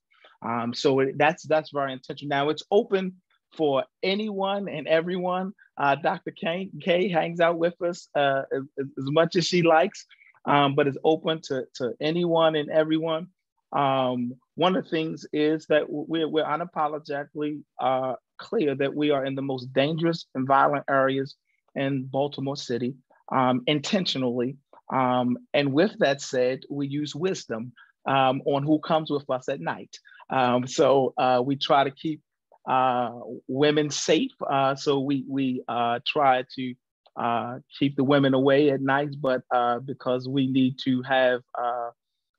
Um, so it, that's that's very intentional. Now it's open for anyone and everyone. Uh, Dr. Kay, Kay hangs out with us uh, as, as, much as she likes, um, but it's open to, to anyone and everyone. Um, one of the things is that we're, we're unapologetically uh, clear that we are in the most dangerous and violent areas in Baltimore City um, intentionally. Um, and with that said, we use wisdom um, on who comes with us at night. Um, so uh, we try to keep uh, women safe. Uh, so we we uh, try to uh, keep the women away at night, but uh, because we need to have uh,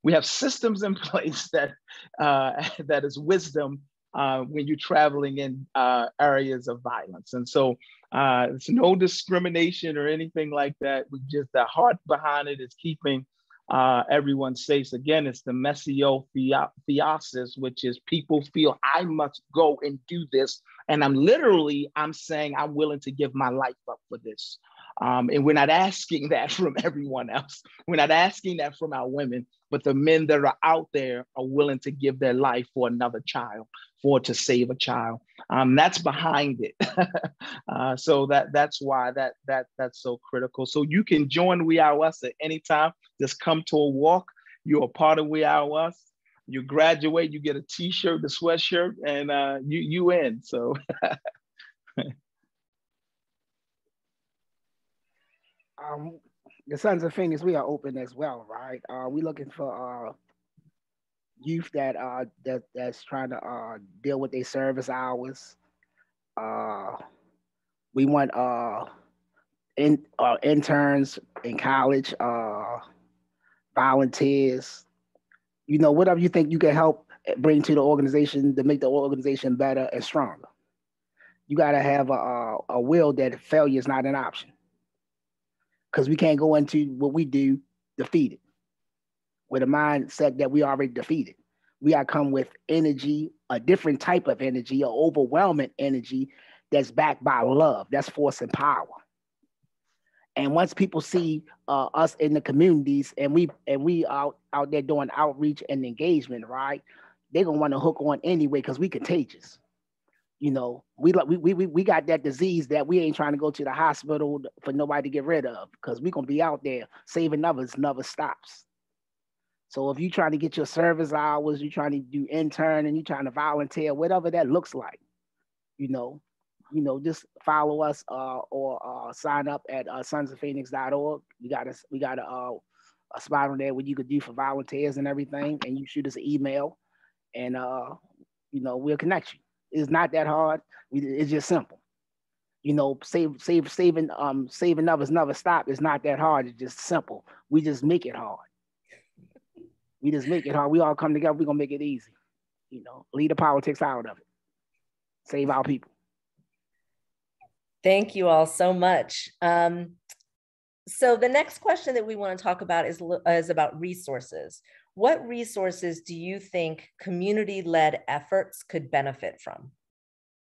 we have systems in *laughs* place that *laughs* that is wisdom when you're traveling in areas of violence, and so it's no discrimination or anything like that. We just the heart behind it is keeping uh, everyone says again, it's the missio theosis, which is people feel I must go and do this. And I'm literally, I'm saying I'm willing to give my life up for this. Um, and we're not asking *laughs* that from everyone else. We're not asking that from our women, but the men that are out there are willing to give their life for another child, for to save a child. Um, that's behind it. *laughs* uh, so that that's why that that that's so critical. So you can join We Are Us at any time. Just come to a walk. You're a part of We Are Us. You graduate, you get a T-shirt, the sweatshirt, and uh, you you in. So. *laughs* um, the Sons of Phoenix, we are open as well, right? Uh, we looking for uh, youth that uh that that's trying to uh deal with their service hours. Uh, we want uh in uh, interns in college, uh, volunteers. You know, whatever you think you can help bring to the organization to make the organization better and stronger. You got to have a, a will that failure is not an option because we can't go into what we do defeated with a mindset that we already defeated. We got to come with energy, a different type of energy, an overwhelming energy that's backed by love. That's force and power. And once people see uh, us in the communities and we and we out out there doing outreach and engagement, right? They're gonna want to hook on anyway because we contagious. You know, we like we, we we got that disease that we ain't trying to go to the hospital for nobody to get rid of because we're gonna be out there saving others, never stops. So if you're trying to get your service hours, you're trying to do intern and you're trying to volunteer, whatever that looks like, you know, you know, just follow us uh, or uh, sign up at uh, sonsofphoenix.org. We got a, we got a, uh, a spot on there where you could do for volunteers and everything, and you shoot us an email, and uh, you know, we'll connect you. It's not that hard. It's just simple. You know, save, save, saving, um, saving others never stop. It's not that hard. It's just simple. We just make it hard. We just make it hard. We all come together. We're gonna make it easy. You know, leave the politics out of it. Save our people. Thank you all so much. Um, so the next question that we want to talk about is, is about resources. What resources do you think community-led efforts could benefit from?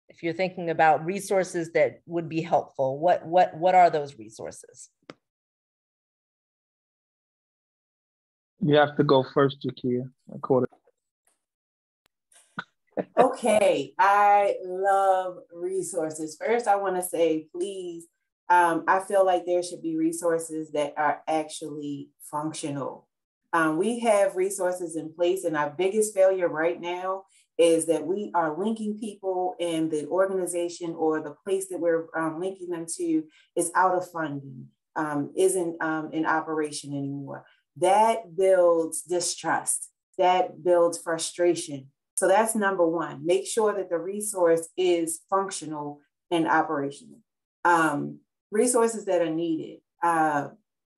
If you're thinking about resources that would be helpful, what, what, what are those resources? You have to go first, Jakia. According *laughs* okay, I love resources. First, I want to say, please, um, I feel like there should be resources that are actually functional. Um, we have resources in place, and our biggest failure right now is that we are linking people and the organization or the place that we're um, linking them to is out of funding, um, isn't um, in operation anymore. That builds distrust, that builds frustration, so that's number one. Make sure that the resource is functional and operational. Um, resources that are needed. Uh,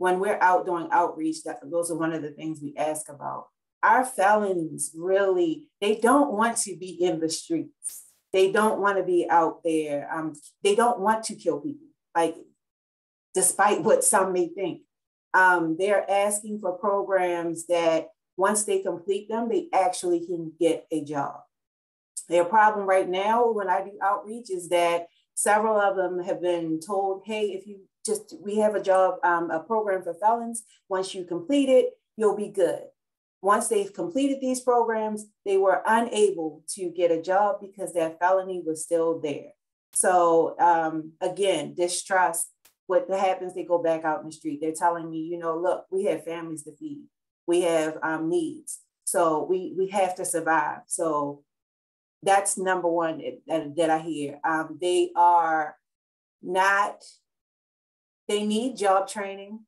when we're out doing outreach, that, those are one of the things we ask about. Our felons really, they don't want to be in the streets. They don't want to be out there. Um, they don't want to kill people, like despite what some may think. Um, they're asking for programs that once they complete them, they actually can get a job. Their problem right now when I do outreach is that several of them have been told, hey, if you just, we have a job, um, a program for felons. Once you complete it, you'll be good. Once they've completed these programs, they were unable to get a job because their felony was still there. So um, again, distrust, what happens, they go back out in the street. They're telling me, you know, look, we have families to feed we have um, needs. So we we have to survive. So that's number one that, that I hear. Um, they are not. They need job training,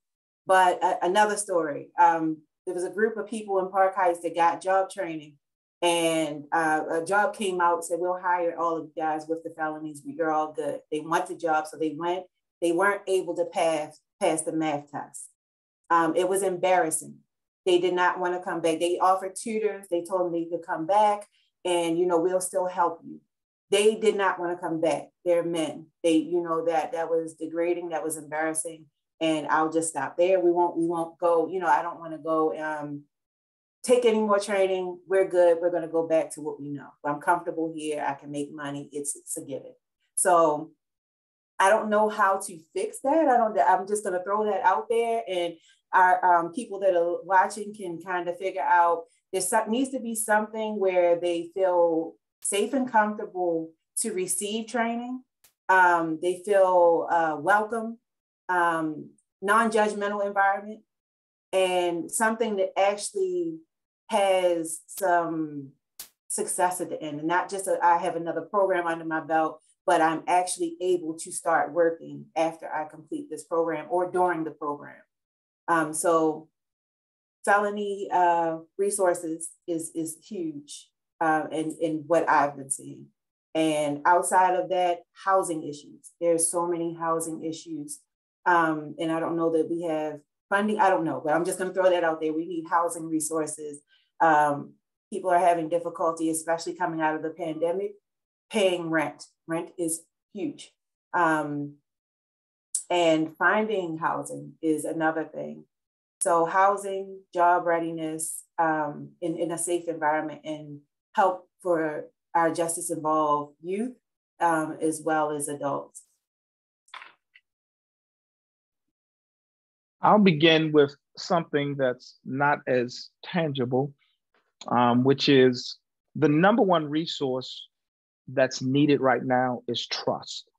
but another story. Um, there was a group of people in Park Heights that got job training, and uh, a job came out said we'll hire all of you guys with the felonies. You're all good. They want the job, so they went. They weren't able to pass pass the math test. Um, it was embarrassing. They did not want to come back. They offered tutors. They told them they could come back and, you know, we'll still help you. They did not want to come back. They're men. They, you know, that that was degrading. That was embarrassing. And I'll just stop there. We won't, we won't go, you know, I don't want to go um, take any more training. We're good. We're going to go back to what we know. I'm comfortable here. I can make money. It's, it's a given. So I don't know how to fix that. I don't, I'm just going to throw that out there. And our um, people that are watching can kind of figure out there needs to be something where they feel safe and comfortable to receive training. Um, they feel uh, welcome, um, non-judgmental environment, and something that actually has some success at the end, and not just a, I have another program under my belt, but I'm actually able to start working after I complete this program or during the program. Um, so felony uh, resources is, is huge uh, in, in what I've been seeing. And outside of that, housing issues. There's so many housing issues. Um, and I don't know that we have funding. I don't know, but I'm just going to throw that out there. We need housing resources. Um, people are having difficulty, especially coming out of the pandemic, paying rent. Rent is huge. Um, and finding housing is another thing. So housing, job readiness um, in, in a safe environment and help for our justice involved youth um, as well as adults. I'll begin with something that's not as tangible, um, which is the number one resource that's needed right now is trust.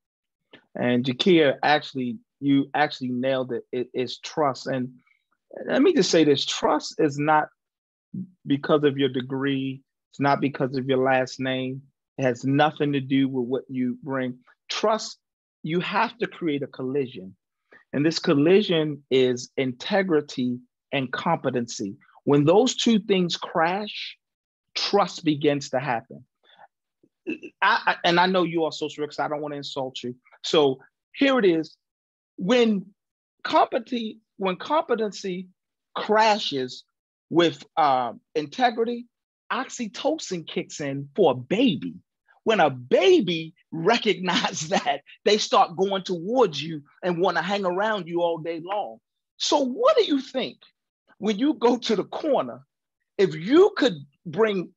And Jakia, actually, you actually nailed it. It is trust. And let me just say this trust is not because of your degree, it's not because of your last name. It has nothing to do with what you bring. Trust, you have to create a collision. And this collision is integrity and competency. When those two things crash, trust begins to happen. I, I, and I know you are social workers, I don't want to insult you. So here it is. When competency, when competency crashes with uh, integrity, oxytocin kicks in for a baby. When a baby recognizes *laughs* that, they start going towards you and want to hang around you all day long. So, what do you think when you go to the corner? If you could bring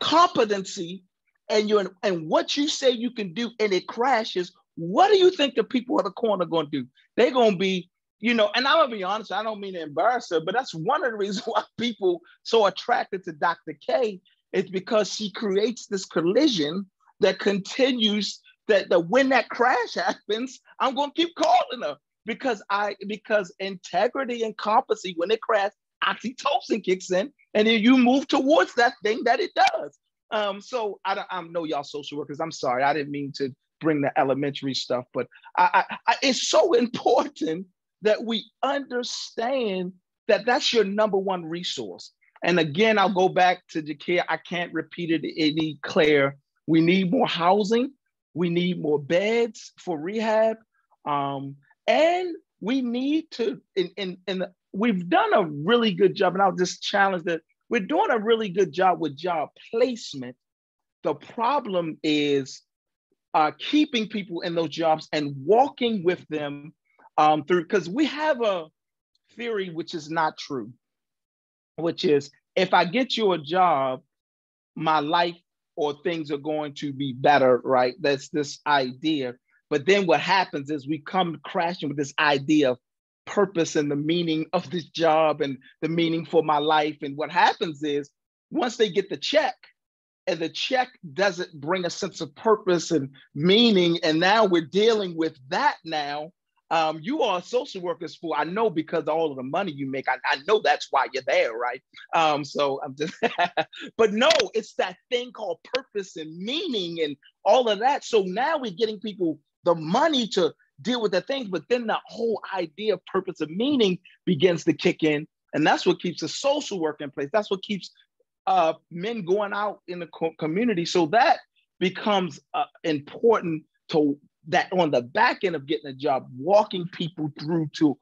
competency and you and what you say you can do and it crashes, what do you think the people at the corner going to do? They're going to be you know, and I'm gonna be honest, I don't mean to embarrass her, but that's one of the reasons *laughs* why people so attracted to Dr. K is because she creates this collision that continues that, that when that crash happens, I'm gonna keep calling her because I because integrity and competency, when it crashes, oxytocin kicks in, and then you move towards that thing that it does. Um, so I don't I know y'all social workers. I'm sorry, I didn't mean to bring the elementary stuff, but I, I, I, it's so *laughs* important that we understand that that's your number one resource. And again, I'll go back to the care. I can't repeat it any clearer. We need more housing. We need more beds for rehab. Um, and we need to, and, in the, we've done a really good job, and I'll just challenge that we're doing a really good job with job placement. The problem is uh, keeping people in those jobs and walking with them um, through because we have a theory which is not true, which is if I get you a job, my life or things are going to be better, right? That's this idea. But then what happens is we come crashing with this idea of purpose and the meaning of this job and the meaning for my life. And what happens is once they get the check, and the check doesn't bring a sense of purpose and meaning, and now we're dealing with that now um, you are social workers for I know because of all of the money you make. I, I know that's why you're there, right? Um, so I'm just, *laughs* but no, it's that thing called purpose and meaning and all of that. So now we're getting people the money to deal with the things, but then the whole idea of purpose and meaning begins to kick in, and that's what keeps the social work in place. That's what keeps uh, men going out in the co- community. So that becomes uh, important to that on the back end of getting a job, walking people through to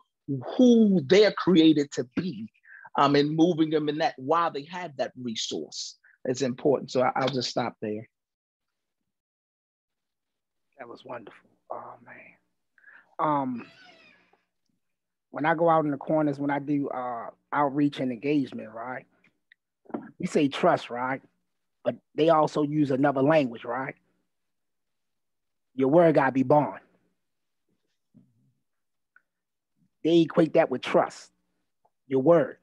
who they're created to be um, and moving them in that while they have that resource is important. So I, will just stop there. That was wonderful. Oh man. Um, when I go out in the corners, when I do uh, outreach and engagement, right? We say trust, right? But they also use another language, right? Your word got to be bond. They equate that with trust, your word.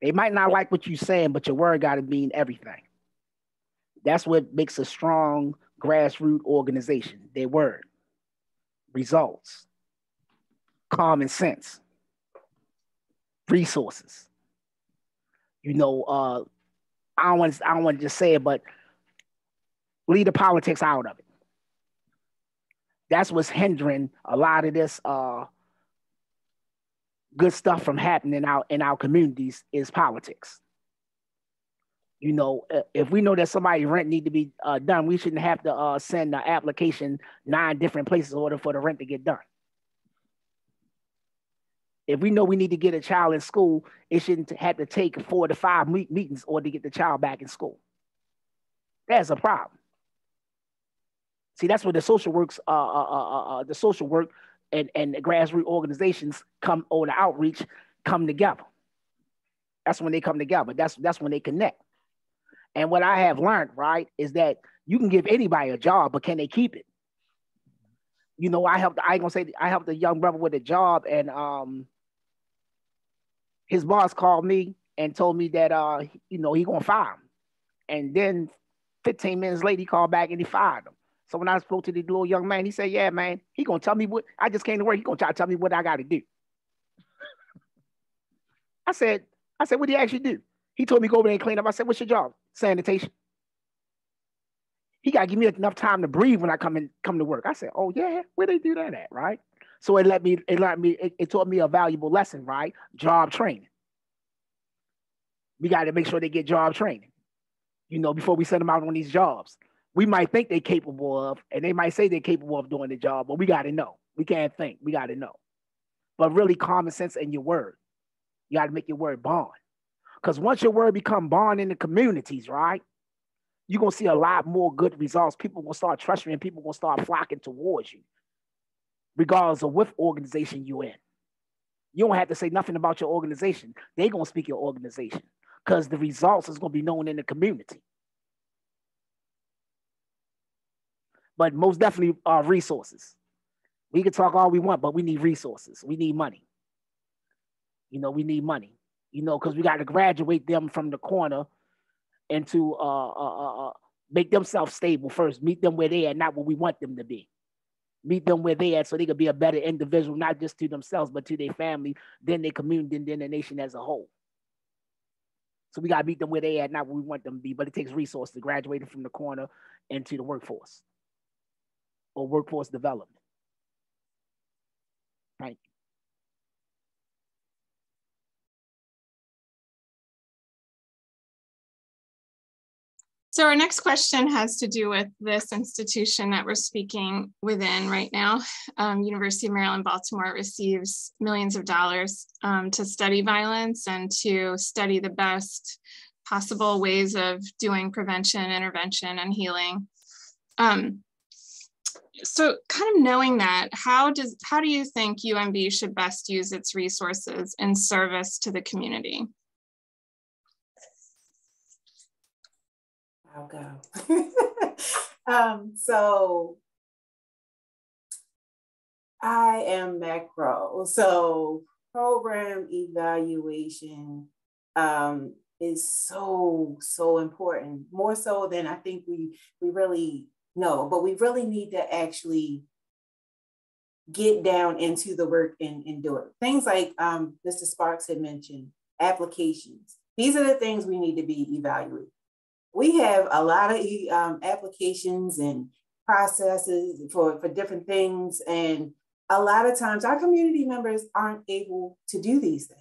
They might not like what you're saying, but your word got to mean everything. That's what makes a strong grassroots organization, their word, results, common sense, resources. You know, uh, I don't want I don't want to just say it, but leave the politics out of it that's what's hindering a lot of this uh, good stuff from happening out in our communities is politics. You know, if we know that somebody's rent need to be uh, done, we shouldn't have to uh, send the application nine different places in order for the rent to get done. If we know we need to get a child in school, it shouldn't have to take four to five meetings or to get the child back in school. That's a problem. See, that's where the social works, uh, uh, uh, uh, the social work and, and the grassroots organizations come or the outreach come together. That's when they come together. That's that's when they connect. And what I have learned, right, is that you can give anybody a job, but can they keep it? You know, I helped. I ain't gonna say I helped a young brother with a job, and um, his boss called me and told me that uh, you know, he gonna fire him. And then 15 minutes later, he called back and he fired him. So when I spoke to the little young man, he said, "Yeah, man, he gonna tell me what I just came to work. He gonna try to tell me what I got to do." I said, "I said, what do you actually do?" He told me go over there and clean up. I said, "What's your job?" Sanitation. He got to give me enough time to breathe when I come in come to work. I said, "Oh yeah, where they do that at?" Right. So it let me it let me it, it taught me a valuable lesson. Right. Job training. We got to make sure they get job training. You know, before we send them out on these jobs we might think they're capable of, and they might say they're capable of doing the job, but we got to know. We can't think. We got to know. But really, common sense and your word. You got to make your word bond. Because once your word become bond in the communities, right? You're gonna see a lot more good results. People gonna start trusting and people gonna start flocking towards you, regardless of what organization you're in. You don't have to say nothing about your organization. They're gonna speak your organization because the results is gonna be known in the community. But most definitely our resources. We can talk all we want, but we need resources. We need money. You know, we need money. You know, because we got to graduate them from the corner and to uh, uh, uh, make themselves stable first. Meet them where they are, not where we want them to be. Meet them where they are, so they could be a better individual, not just to themselves, but to their family, then their community, and then the nation as a whole. So we gotta meet them where they are, not where we want them to be. But it takes resources to graduate them from the corner into the workforce or workforce development. Thank you. So our next question has to do with this institution that we're speaking within right now. Um, University of Maryland, Baltimore receives millions of dollars um, to study violence and to study the best possible ways of doing prevention, intervention, and healing. Um, so kind of knowing that how does how do you think umb should best use its resources in service to the community? I'll go. *laughs* Um, so i am macro. So program evaluation um, is so so important more so than i think we we really no, but we really need to actually get down into the work and, and do it. Things like um, Mr. Sparks had mentioned, applications. These are the things we need to be evaluating. We have a lot of um, applications and processes for, for different things. And a lot of times our community members aren't able to do these things.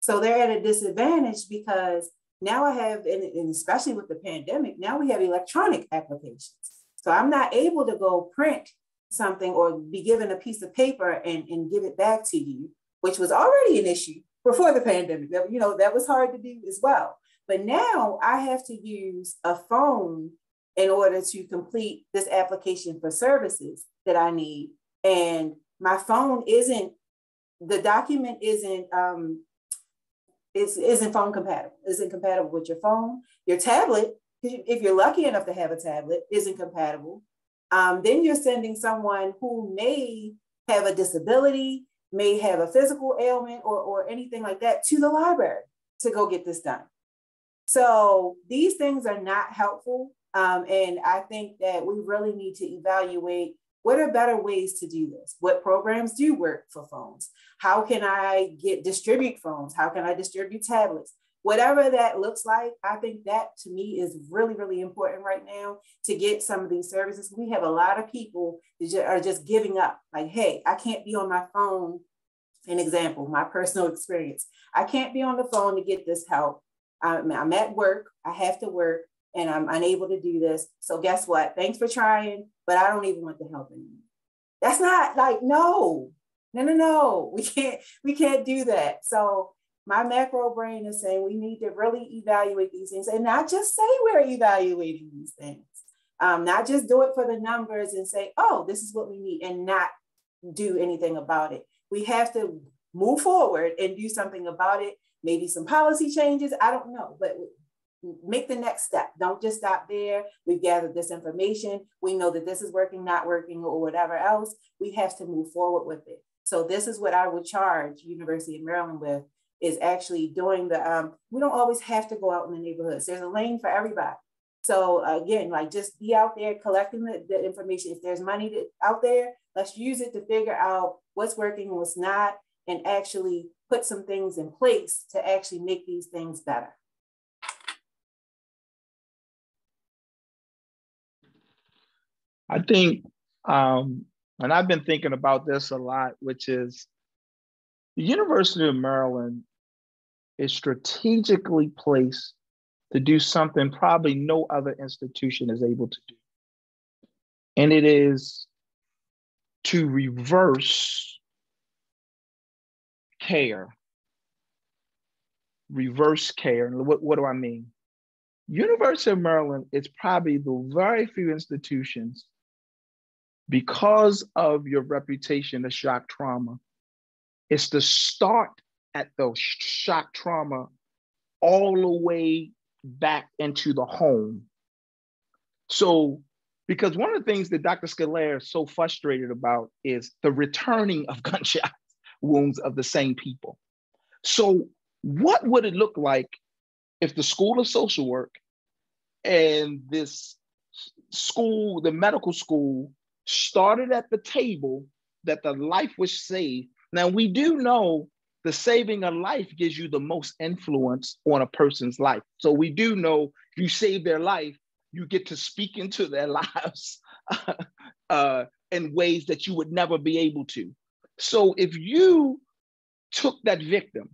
So they're at a disadvantage because now I have, and, and especially with the pandemic, now we have electronic applications. So I'm not able to go print something or be given a piece of paper and, and give it back to you, which was already an issue before the pandemic. That, you know, that was hard to do as well. But now I have to use a phone in order to complete this application for services that I need. And my phone isn't, the document isn't um, is, isn't phone compatible, isn't compatible with your phone. Your tablet if you're lucky enough to have a tablet, isn't compatible, um, then you're sending someone who may have a disability, may have a physical ailment or, or anything like that to the library to go get this done. So these things are not helpful. Um, and I think that we really need to evaluate what are better ways to do this? What programs do work for phones? How can I get distribute phones? How can I distribute tablets? Whatever that looks like, I think that to me is really, really important right now to get some of these services. We have a lot of people that are just giving up. Like, hey, I can't be on my phone. An example, my personal experience. I can't be on the phone to get this help. I'm, I'm at work. I have to work and I'm unable to do this. So guess what? Thanks for trying, but I don't even want the help anymore. That's not like no, no, no, no. We can't we can't do that. So my macro brain is saying we need to really evaluate these things and not just say we're evaluating these things. Um, not just do it for the numbers and say, oh, this is what we need and not do anything about it. We have to move forward and do something about it. Maybe some policy changes. I don't know, but make the next step. Don't just stop there. We've gathered this information. We know that this is working, not working, or whatever else. We have to move forward with it. So this is what I would charge University of Maryland with is actually doing the, um, we don't always have to go out in the neighborhoods. There's a lane for everybody. So again, like just be out there collecting the, the information. If there's money to, out there, let's use it to figure out what's working and what's not, and actually put some things in place to actually make these things better. I think, um, and I've been thinking about this a lot, which is the University of Maryland is strategically placed to do something probably no other institution is able to do. And it is to reverse care. Reverse care. And what, what do I mean? University of Maryland is probably the very few institutions because of your reputation of shock trauma. It's to start at the shock trauma all the way back into the home. So, because one of the things that Dr. Scalea is so frustrated about is the returning of *laughs* gunshot wounds of the same people. So, what would it look like if the School of Social Work and this school, the medical school, started at the table that the life was saved? Now, we do know the saving a life gives you the most influence on a person's life. So we do know if you save their life, you get to speak into their *laughs* lives uh, in ways that you would never be able to. So if you took that victim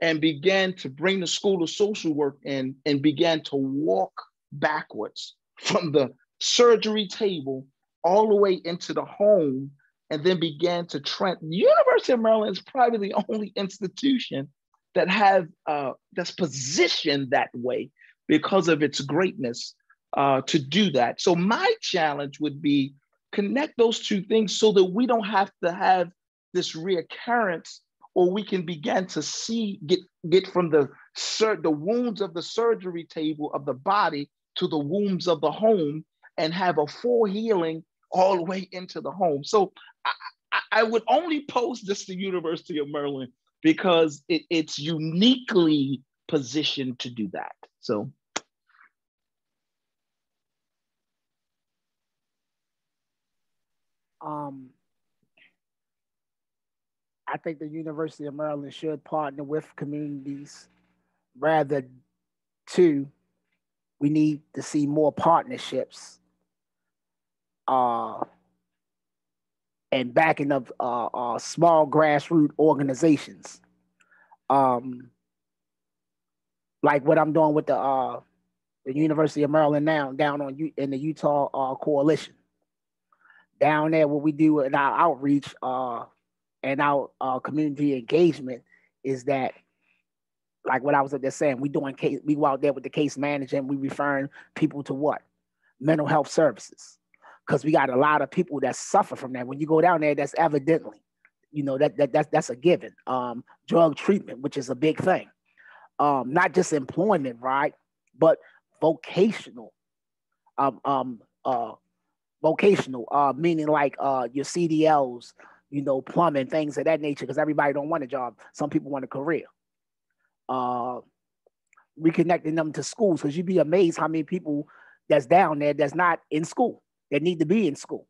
and began to bring the school of social work in and began to walk backwards from the surgery table all the way into the home and then began to trend. University of Maryland is probably the only institution that have uh, that's positioned that way because of its greatness uh, to do that. So my challenge would be connect those two things so that we don't have to have this reoccurrence, or we can begin to see get get from the sur- the wounds of the surgery table of the body to the wounds of the home and have a full healing all the way into the home. So I, I would only pose this to University of Maryland because it, it's uniquely positioned to do that. So. Um, I think the University of Maryland should partner with communities rather to we need to see more partnerships uh, and backing of uh, uh, small grassroots organizations. Um, like what I'm doing with the uh, the University of Maryland now, down on U- in the Utah uh, Coalition. Down there, what we do in our outreach uh, and our uh, community engagement is that, like what I was just saying, we doing case, we go out there with the case management, we referring people to what mental health services because we got a lot of people that suffer from that. When you go down there, that's evidently, you know, that, that that's that's a given. Um, drug treatment, which is a big thing. Um, not just employment, right, but vocational. Um, um, uh, vocational, uh, meaning like uh, your CDLs, you know, plumbing, things of that nature, because everybody don't want a job. Some people want a career. Uh, reconnecting them to schools, because you'd be amazed how many people that's down there that's not in school that need to be in school.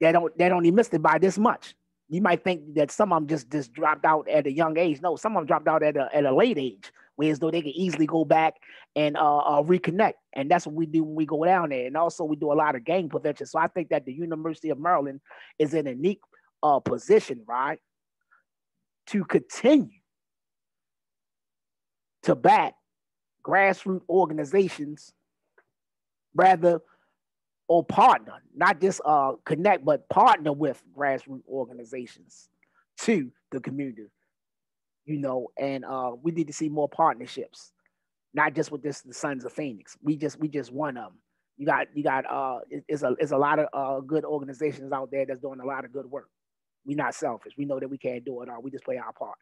They don't they don't even miss it by this much. You might think that some of them just just dropped out at a young age. No, some of them dropped out at a, at a late age whereas though they can easily go back and uh, uh, reconnect. And that's what we do when we go down there. And also we do a lot of gang prevention. So I think that the University of Maryland is in a unique uh, position, right, to continue to back grassroots organizations rather or partner, not just uh, connect, but partner with grassroots organizations to the community. You know, and uh, we need to see more partnerships, not just with this the Sons of Phoenix. We just we just one of them. You got you got uh, it's a it's a lot of uh, good organizations out there that's doing a lot of good work. We're not selfish. We know that we can't do it all. We just play our part.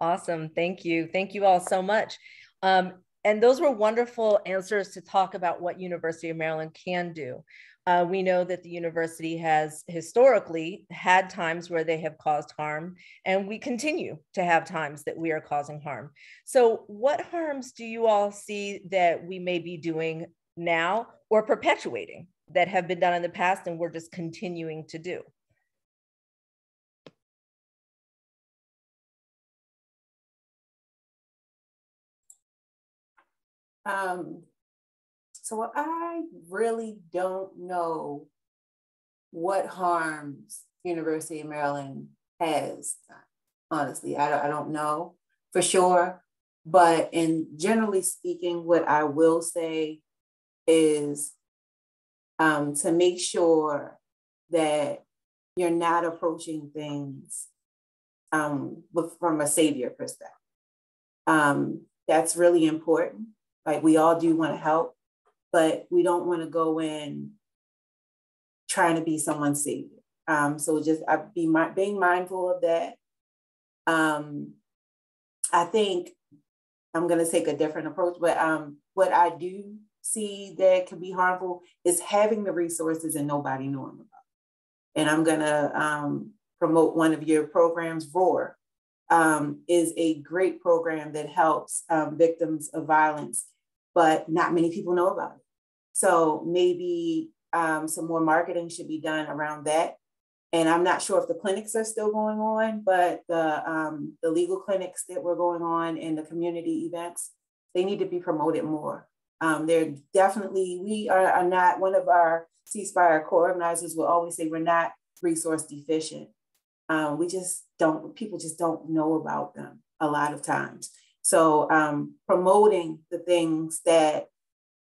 Awesome. Thank you. Thank you all so much. Um, and those were wonderful answers to talk about what University of Maryland can do. Uh, we know that the university has historically had times where they have caused harm, and we continue to have times that we are causing harm. So, what harms do you all see that we may be doing now or perpetuating that have been done in the past and we're just continuing to do? Um, so I really don't know what harms University of Maryland has. Honestly, I don't, I don't know for sure. But in generally speaking, what I will say is um, to make sure that you're not approaching things um, from a savior perspective. Um, that's really important. Like we all do want to help, but we don't want to go in trying to be someone's savior. Um, so just I be my, being mindful of that. Um, I think I'm going to take a different approach, but um, what I do see that can be harmful is having the resources and nobody knowing about. And I'm going to um, promote one of your programs, ROAR, um, is a great program that helps um, victims of violence but not many people know about it. So maybe um, some more marketing should be done around that. And I'm not sure if the clinics are still going on, but the, um, the legal clinics that were going on and the community events, they need to be promoted more. Um, they're definitely, we are, are not, one of our ceasefire co-organizers will always say we're not resource deficient. Um, we just don't, people just don't know about them a lot of times. So um, promoting the things that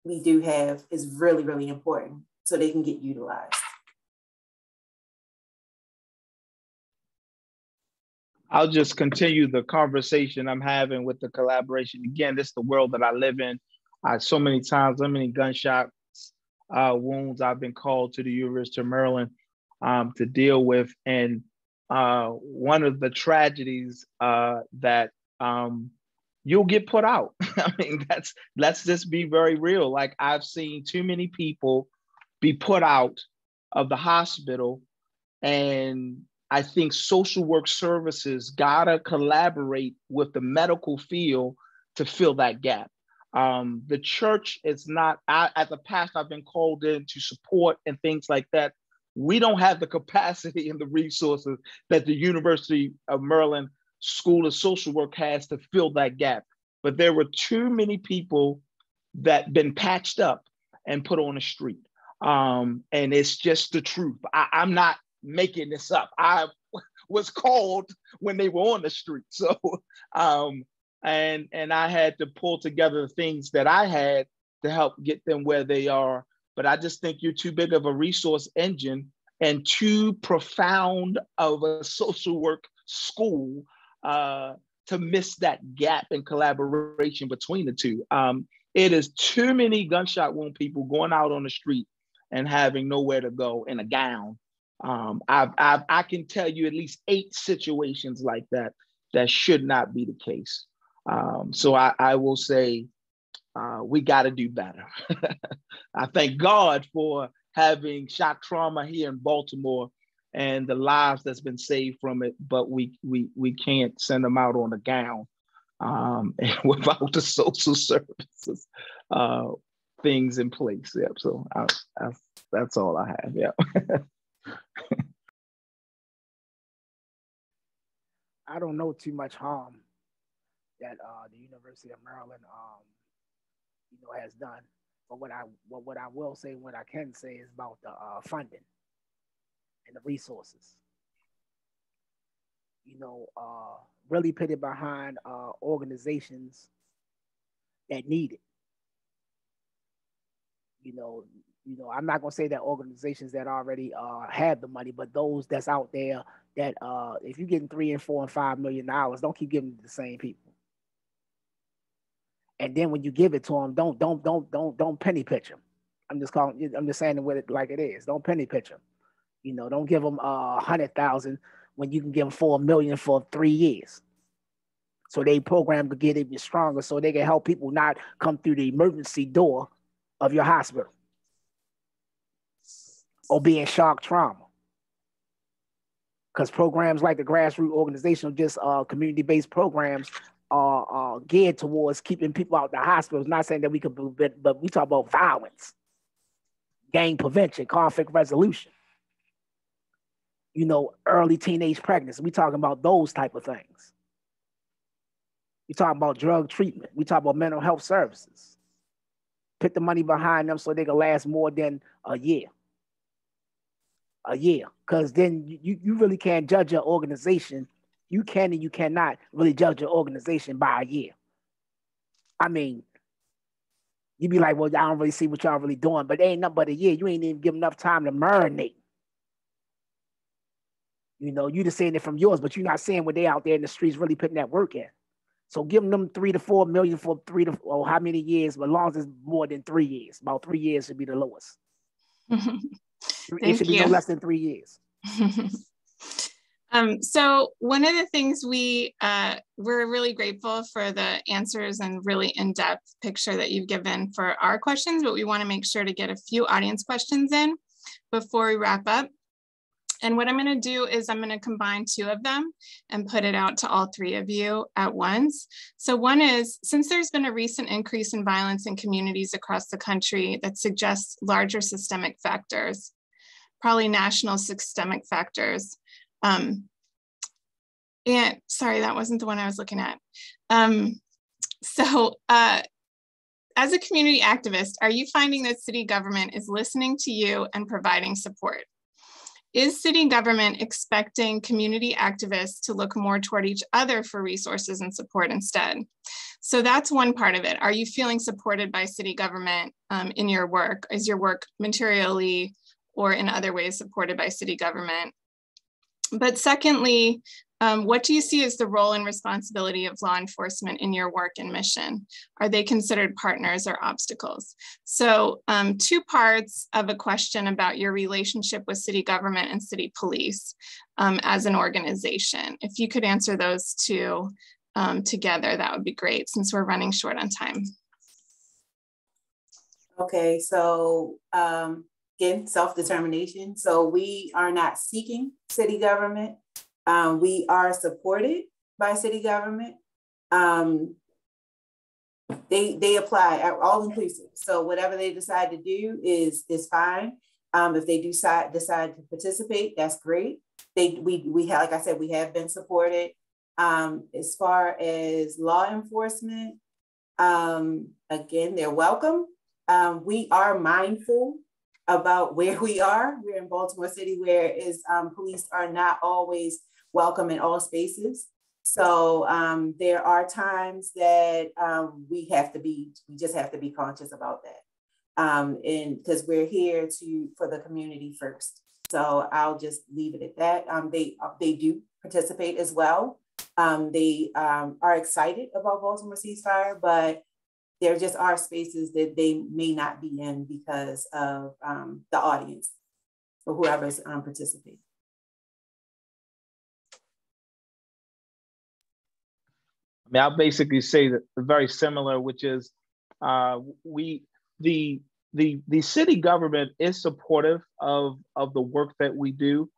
we do have is really, really important so they can get utilized. I'll just continue the conversation I'm having with the collaboration. Again, this is the world that I live in. I so many times, so many gunshot uh, wounds I've been called to the University of Maryland um, to deal with. And uh, one of the tragedies uh, that um, you'll get put out. *laughs* I mean, that's let's just be very real. Like I've seen too many people be put out of the hospital and I think social work services gotta collaborate with the medical field to fill that gap. Um, the church is not, I, as a pastor, I've been called in to support and things like that. We don't have the *laughs* capacity and the resources that the University of Maryland School of Social Work has to fill that gap. But there were too many people that been patched up and put on the street. Um, and it's just the truth. I, I'm not making this up. I *laughs* was called when they were on the street. *laughs* So um, and and I had to pull together the things that I had to help get them where they are. But I just think you're too big of a resource engine and too profound of a *laughs* social work school uh, to miss that gap in collaboration between the two. Um, it is too many gunshot wound people going out on the street and having nowhere to go in a gown. Um, I've, I've, I can tell you at least eight situations like that that should not be the case. Um, so I, I will say uh, we got to do better. *laughs* I thank God for having shock trauma here in Baltimore and the lives that's been saved from it, but we we we can't send them out on a gown um, *laughs* without the social services uh, things in place. Yep. So I, I, that's all I have. Yeah. *laughs* I don't know too much harm that uh, the University of Maryland, um, you know, has done. But what I what, what I will say, what I can say is about the uh, funding and the resources. You know, uh, really put it behind uh, organizations that need it. You know, you know, I'm not gonna say that organizations that already uh, have the money, but those that's out there that uh, if you're getting three and four and five million dollars, don't keep giving to the same people. And then when you give it to them, don't don't don't don't don't penny pitch them. I'm just calling. I'm just saying it with it like it is. Don't penny pitch them. You know, don't give them a uh, hundred thousand when you can give them four million for three years. So they program to get even stronger, so they can help people not come through the emergency door of your hospital or be in shock trauma. Because programs like the grassroots organizational, just uh, community-based programs are uh, geared towards keeping people out of the hospitals. Not saying that we could, but, but we talk about violence, gang prevention, conflict resolution. You know, early teenage pregnancy. We talking about those type of things. We talk about drug treatment. We talk about mental health services. Put the money behind them so they can last more than a year a year because then you, you really can't judge your organization. You can and you cannot really judge your organization by a year. I mean, you'd be like, well, I don't really see what y'all really doing, but ain't nothing but a year. You ain't even give enough time to marinate. You know, you just saying it from yours, but you're not saying what they out there in the streets really putting that work in. So giving them three to four million for three to oh, how many years? But long as it's more than three years, about three years should be the lowest. *laughs* it should be no less than three years. *laughs* um, so one of the things we uh, we're really grateful for the answers and really in-depth picture that you've given for our questions, but we want to make sure to get a few audience questions in before we wrap up. And what I'm going to do is I'm going to combine two of them and put it out to all three of you at once. So one is, since there's been a recent increase in violence in communities across the country that suggests larger systemic factors, probably national systemic factors. Um, and sorry, that wasn't the one I was looking at. Um, so uh, as a community activist, are you finding that city government is listening to you and providing support? Is city government expecting community activists to look more toward each other for resources and support instead? So that's one part of it. Are you feeling supported by city government um, in your work? Is your work materially or in other ways supported by city government. But secondly, um, what do you see as the role and responsibility of law enforcement in your work and mission? Are they considered partners or obstacles? So um, two parts of a question about your relationship with city government and city police um, as an organization. If you could answer those two um, together, that would be great since we're running short on time. Okay, so um, again, self-determination. So we are not seeking city government. Um, we are supported by city government. Um, they they apply all inclusive. So whatever they decide to do is is fine. Um, if they decide decide to participate, that's great. They we we have like I said, we have been supported. Um, as far as law enforcement, um, again, they're welcome. Um, we are mindful about where we are. We're in Baltimore City, where is um, police are not always welcome in all spaces. So um, there are times that um, we have to be, we just have to be conscious about that. Um, and because we're here to for the community first. So I'll just leave it at that. Um, they they do participate as well. Um, they um, are excited about Baltimore ceasefire, but there just are spaces that they may not be in because of um, the audience or whoever's um, participating. Mean, I'll basically say that very similar, which is uh, we the the the city government is supportive of of the work that we do.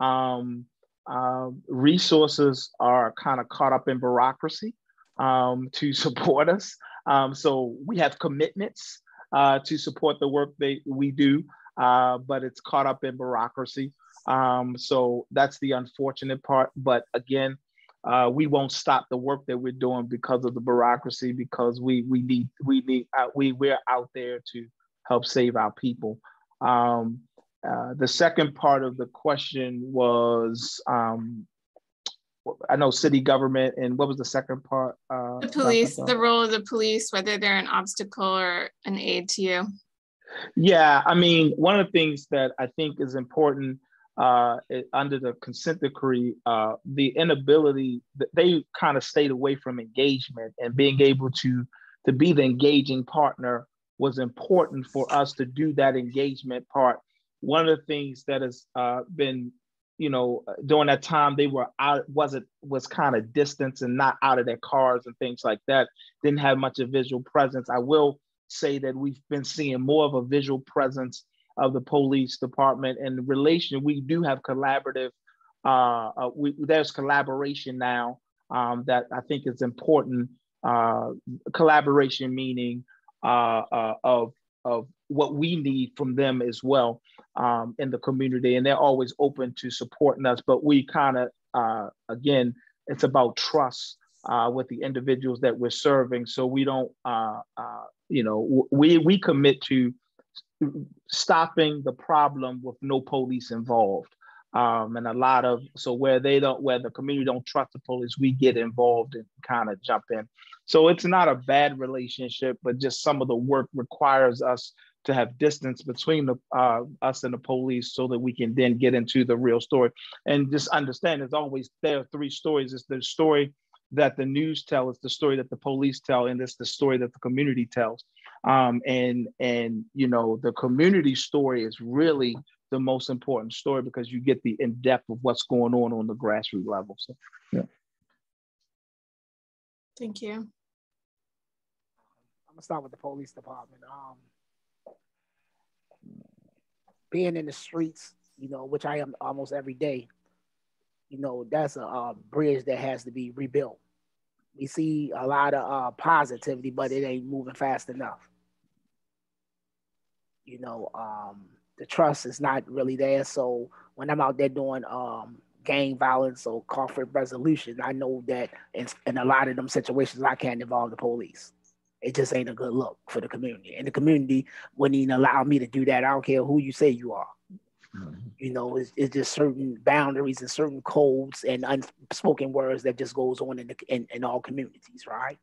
Um, uh, resources are kind of caught up in bureaucracy um, to *laughs* support us. Um, so we have commitments uh, to support the work that we do, uh, but it's caught up in bureaucracy. Um, so that's the unfortunate part. But again, uh, we won't stop the work that we're doing because of the bureaucracy because we we need we need uh, we we're out there to help save our people um, uh, the second part of the question was um, I know city government, and what was the second part? Uh, the police, the role of the police, whether they're an obstacle or an aid to you. Yeah, I mean, one of the things that I think is important uh, under the consent decree, uh, the inability they kind of stayed away from engagement and being able to to be the engaging partner was important for us to do that engagement part. One of the things that has uh, been you know, during that time they were out, wasn't was kind of distance and not out of their cars and things like that. Didn't have much of visual presence. I will say that we've been seeing more of a visual presence of the police department and the relation. We do have collaborative. Uh, uh, we, there's collaboration now um, that I think is important. Uh, collaboration meaning uh, uh, of of what we need from them as well um, in the community, and they're always open to supporting us. But we kind of, uh, again, it's about trust with the individuals that we're serving. So we don't, you know, we we commit to stopping the problem with no police involved. Um, and a lot of so where they don't where the community don't trust the police we get involved and kind of jump in. So it's not a bad relationship but just some of the work requires us to have distance between the, uh, us and the police so that we can then get into the real story. And just understand there's always there are three stories. It's the story that the news tell it's the story that the police tell and it's the story that the community tells um, and and you know the community story is really the most important story because you get the in depth of what's going on on the grassroots level. So, yeah. Thank you. I'm gonna start with the police department. Um, being in the streets, you know, which I am almost every day, you know, that's a, a bridge that has to be rebuilt. We see a lot of uh, positivity, but it ain't moving fast enough. You know, um, the trust is not really there. So when I'm out there doing um, gang violence or conflict resolution, I know that in, in a lot of them situations, I can't involve the police. It just ain't a good look for the community. And the community wouldn't even allow me to do that. I don't care who you say you are. Mm-hmm. You know, it's, it's just certain boundaries and certain codes and unspoken words that just goes on in, the, in, in all communities, right?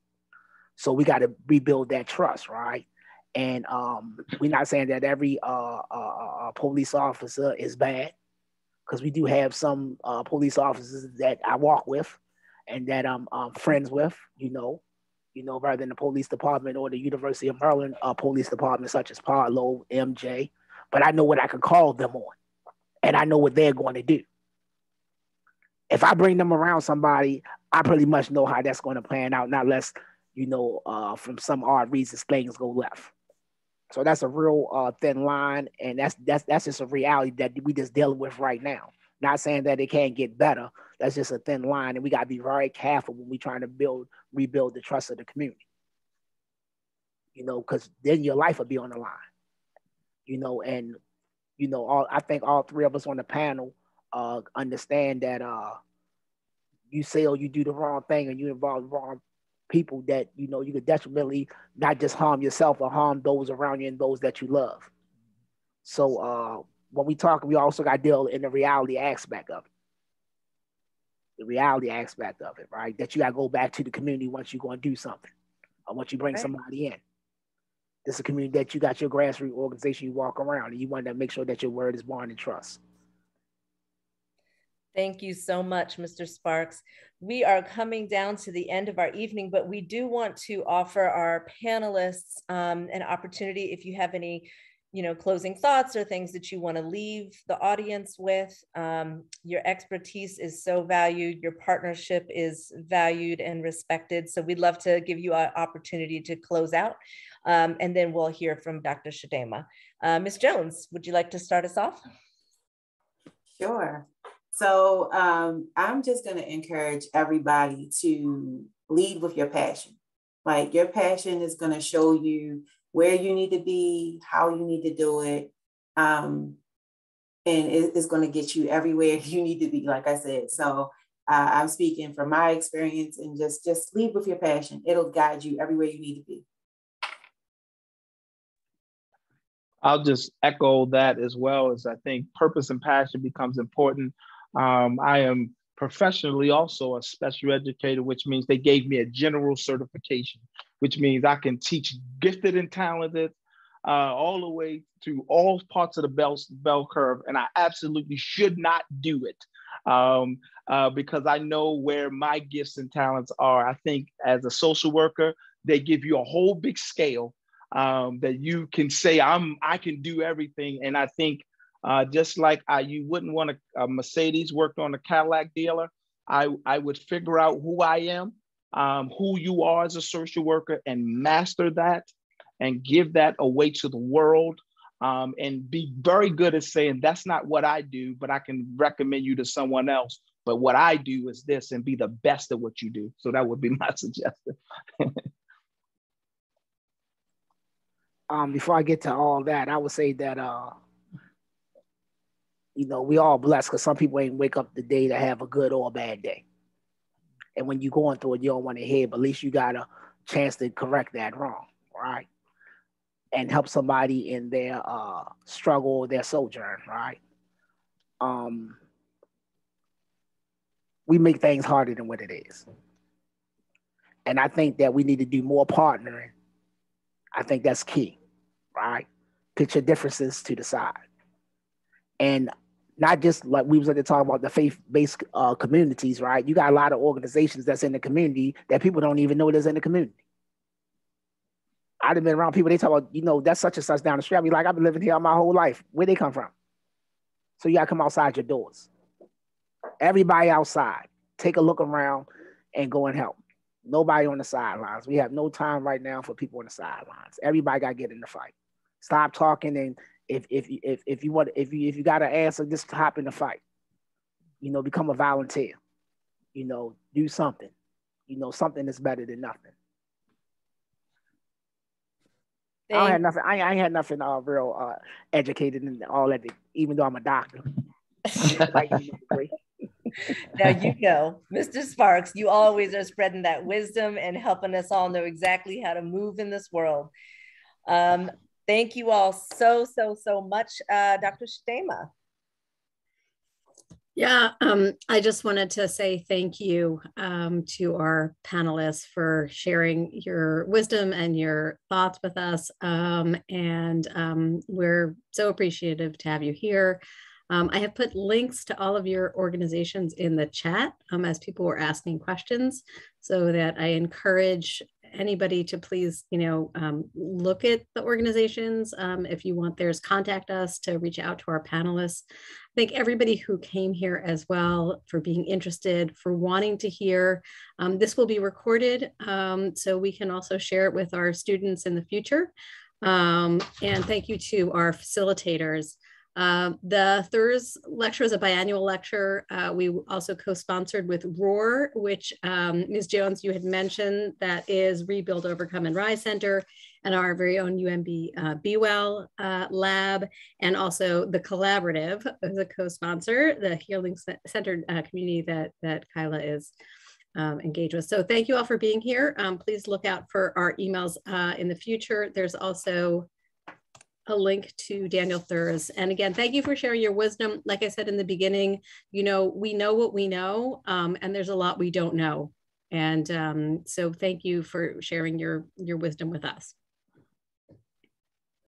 So we got to rebuild that trust, right? And um, we're not saying that every uh, uh, uh police officer is bad, because we do have some uh, police officers that I walk with and that I'm um, friends with, you know, you know, rather than the police department or the University of Maryland uh, police department, such as Parlo, MJ. But I know what I can call them on, and I know what they're going to do. If I bring them around somebody, I pretty much know how that's going to plan out, not less, you know, uh, from some odd reasons things go left. So that's a real uh, thin line, and that's that's that's just a reality that we just dealing with right now. Not saying that it can't get better. That's just a thin line, and we got to be very careful when we're trying to build rebuild the trust of the community. You know, because then your life will be on the line. You know, and you know, all I think all three of us on the panel uh, understand that uh, you say or you do the wrong thing and you involve the wrong people that you know you could detrimentally not just harm yourself or harm those around you and those that you love. So uh, when we talk, we also got to deal in the reality aspect of it. The reality aspect of it, right? That you got to go back to the community once you're going to do something, or once you bring right. somebody in. This is a community that you got your grassroots organization you walk around, and you want to make sure that your word is born in trust. Thank you so much, Mr. Sparks. We are coming down to the end of our evening, but we do want to offer our panelists um, an opportunity if you have any you know, closing thoughts or things that you want to leave the audience with. Um, your expertise is so valued. Your partnership is valued and respected. So we'd love to give you an opportunity to close out. Um, and then we'll hear from Dr. Shdaimah. Uh, Ms. Jones, would you like to start us off? Sure. So um, I'm just going to encourage everybody to lead with your passion. Like your passion is going to show you where you need to be, how you need to do it. Um, and it, it's going to get you everywhere *laughs* you need to be, like I said. So Uh, I'm speaking from my experience and just, just lead with your passion. It'll guide you everywhere you need to be. I'll just echo that as well as I think purpose and passion becomes important. Um, I am professionally also a special educator, which means they gave me a general certification, which means I can teach gifted and talented uh, all the way to all parts of the bell, bell curve. And I absolutely should not do it um, uh, because I know where my gifts and talents are. I think as a social worker, they give you a whole big scale um, that you can say I'm I can do everything. And I think uh, just like I, you wouldn't want a, a, Mercedes worked on a Cadillac dealer, I I would figure out who I am, um, who you are as a social worker, and master that, and give that away to the world. Um, and be very good at saying that's not what I do, but I can recommend you to someone else. But what I do is this, and be the best at what you do. So that would be *laughs* my suggestion. um, before I get to all that, I would say that uh, you know we all blessed because some people ain't wake up the day to have a good or a bad day, and when you're going through it, you don't want to hear, but at least you got a chance to correct that wrong, right? And help somebody in their uh, struggle, their sojourn, right? Um, we make things harder than what it is. And I think that we need to do more partnering. I think that's key right? Put your differences to the side. And not just like we was like to talk about the faith-based uh, communities, right? You got a lot of organizations that's in the community that people don't even know there's in the community. I've been around people, they talk about, you know, that's such and such down the street. I be like, I've been living here my whole life. Where they come from? So you gotta come outside your doors. Everybody outside, take a look around and go and help. Nobody on the sidelines. We have no time right now for people on the sidelines. Everybody gotta get in the fight. Stop talking and if if if if you want if you if you got an answer, just hop in the fight. You know, become a volunteer. You know, do something. You know, something is better than nothing. I don't nothing. I, I ain't had nothing uh, real uh, educated and all that, even though I'm a doctor. *laughs* now you know, Mr. Sparks, you always are spreading that wisdom and helping us all know exactly how to move in this world. Um, Thank you all so, so, so much. Uh, Dr. Shdaimah. Yeah, um, I just wanted to say thank you um, to our panelists for sharing your wisdom and your thoughts with us. Um, and um, we're so appreciative to have you here. Um, I have put links to all of your organizations in the chat um, as people were asking questions so that I encourage anybody to please, you know, um, look at the organizations. Um, if you want theirs, contact us to reach out to our panelists. Thank everybody who came here as well for being interested, for wanting to hear. Um, this will be recorded, um, so we can also share it with our students in the future. Um, and thank you to our facilitators. Uh, the Thursz lecture is a biannual lecture. Uh, we also co-sponsored with ROAR, which um, Ms. Jones, you had mentioned, that is Rebuild, Overcome, and Rise Center, and our very own UMB uh, Be Well uh, lab, and also the Collaborative as a co-sponsor, the Healing Centered uh, community that, that Kyla is um, engaged with. So thank you all for being here. Um, please look out for our emails uh, in the future. There's also a link to Daniel Thursz. And again, thank you for sharing your wisdom. Like I said in the beginning, you know, we know what we know, um, and there's a lot we don't know. And um, so thank you for sharing your, your wisdom with us.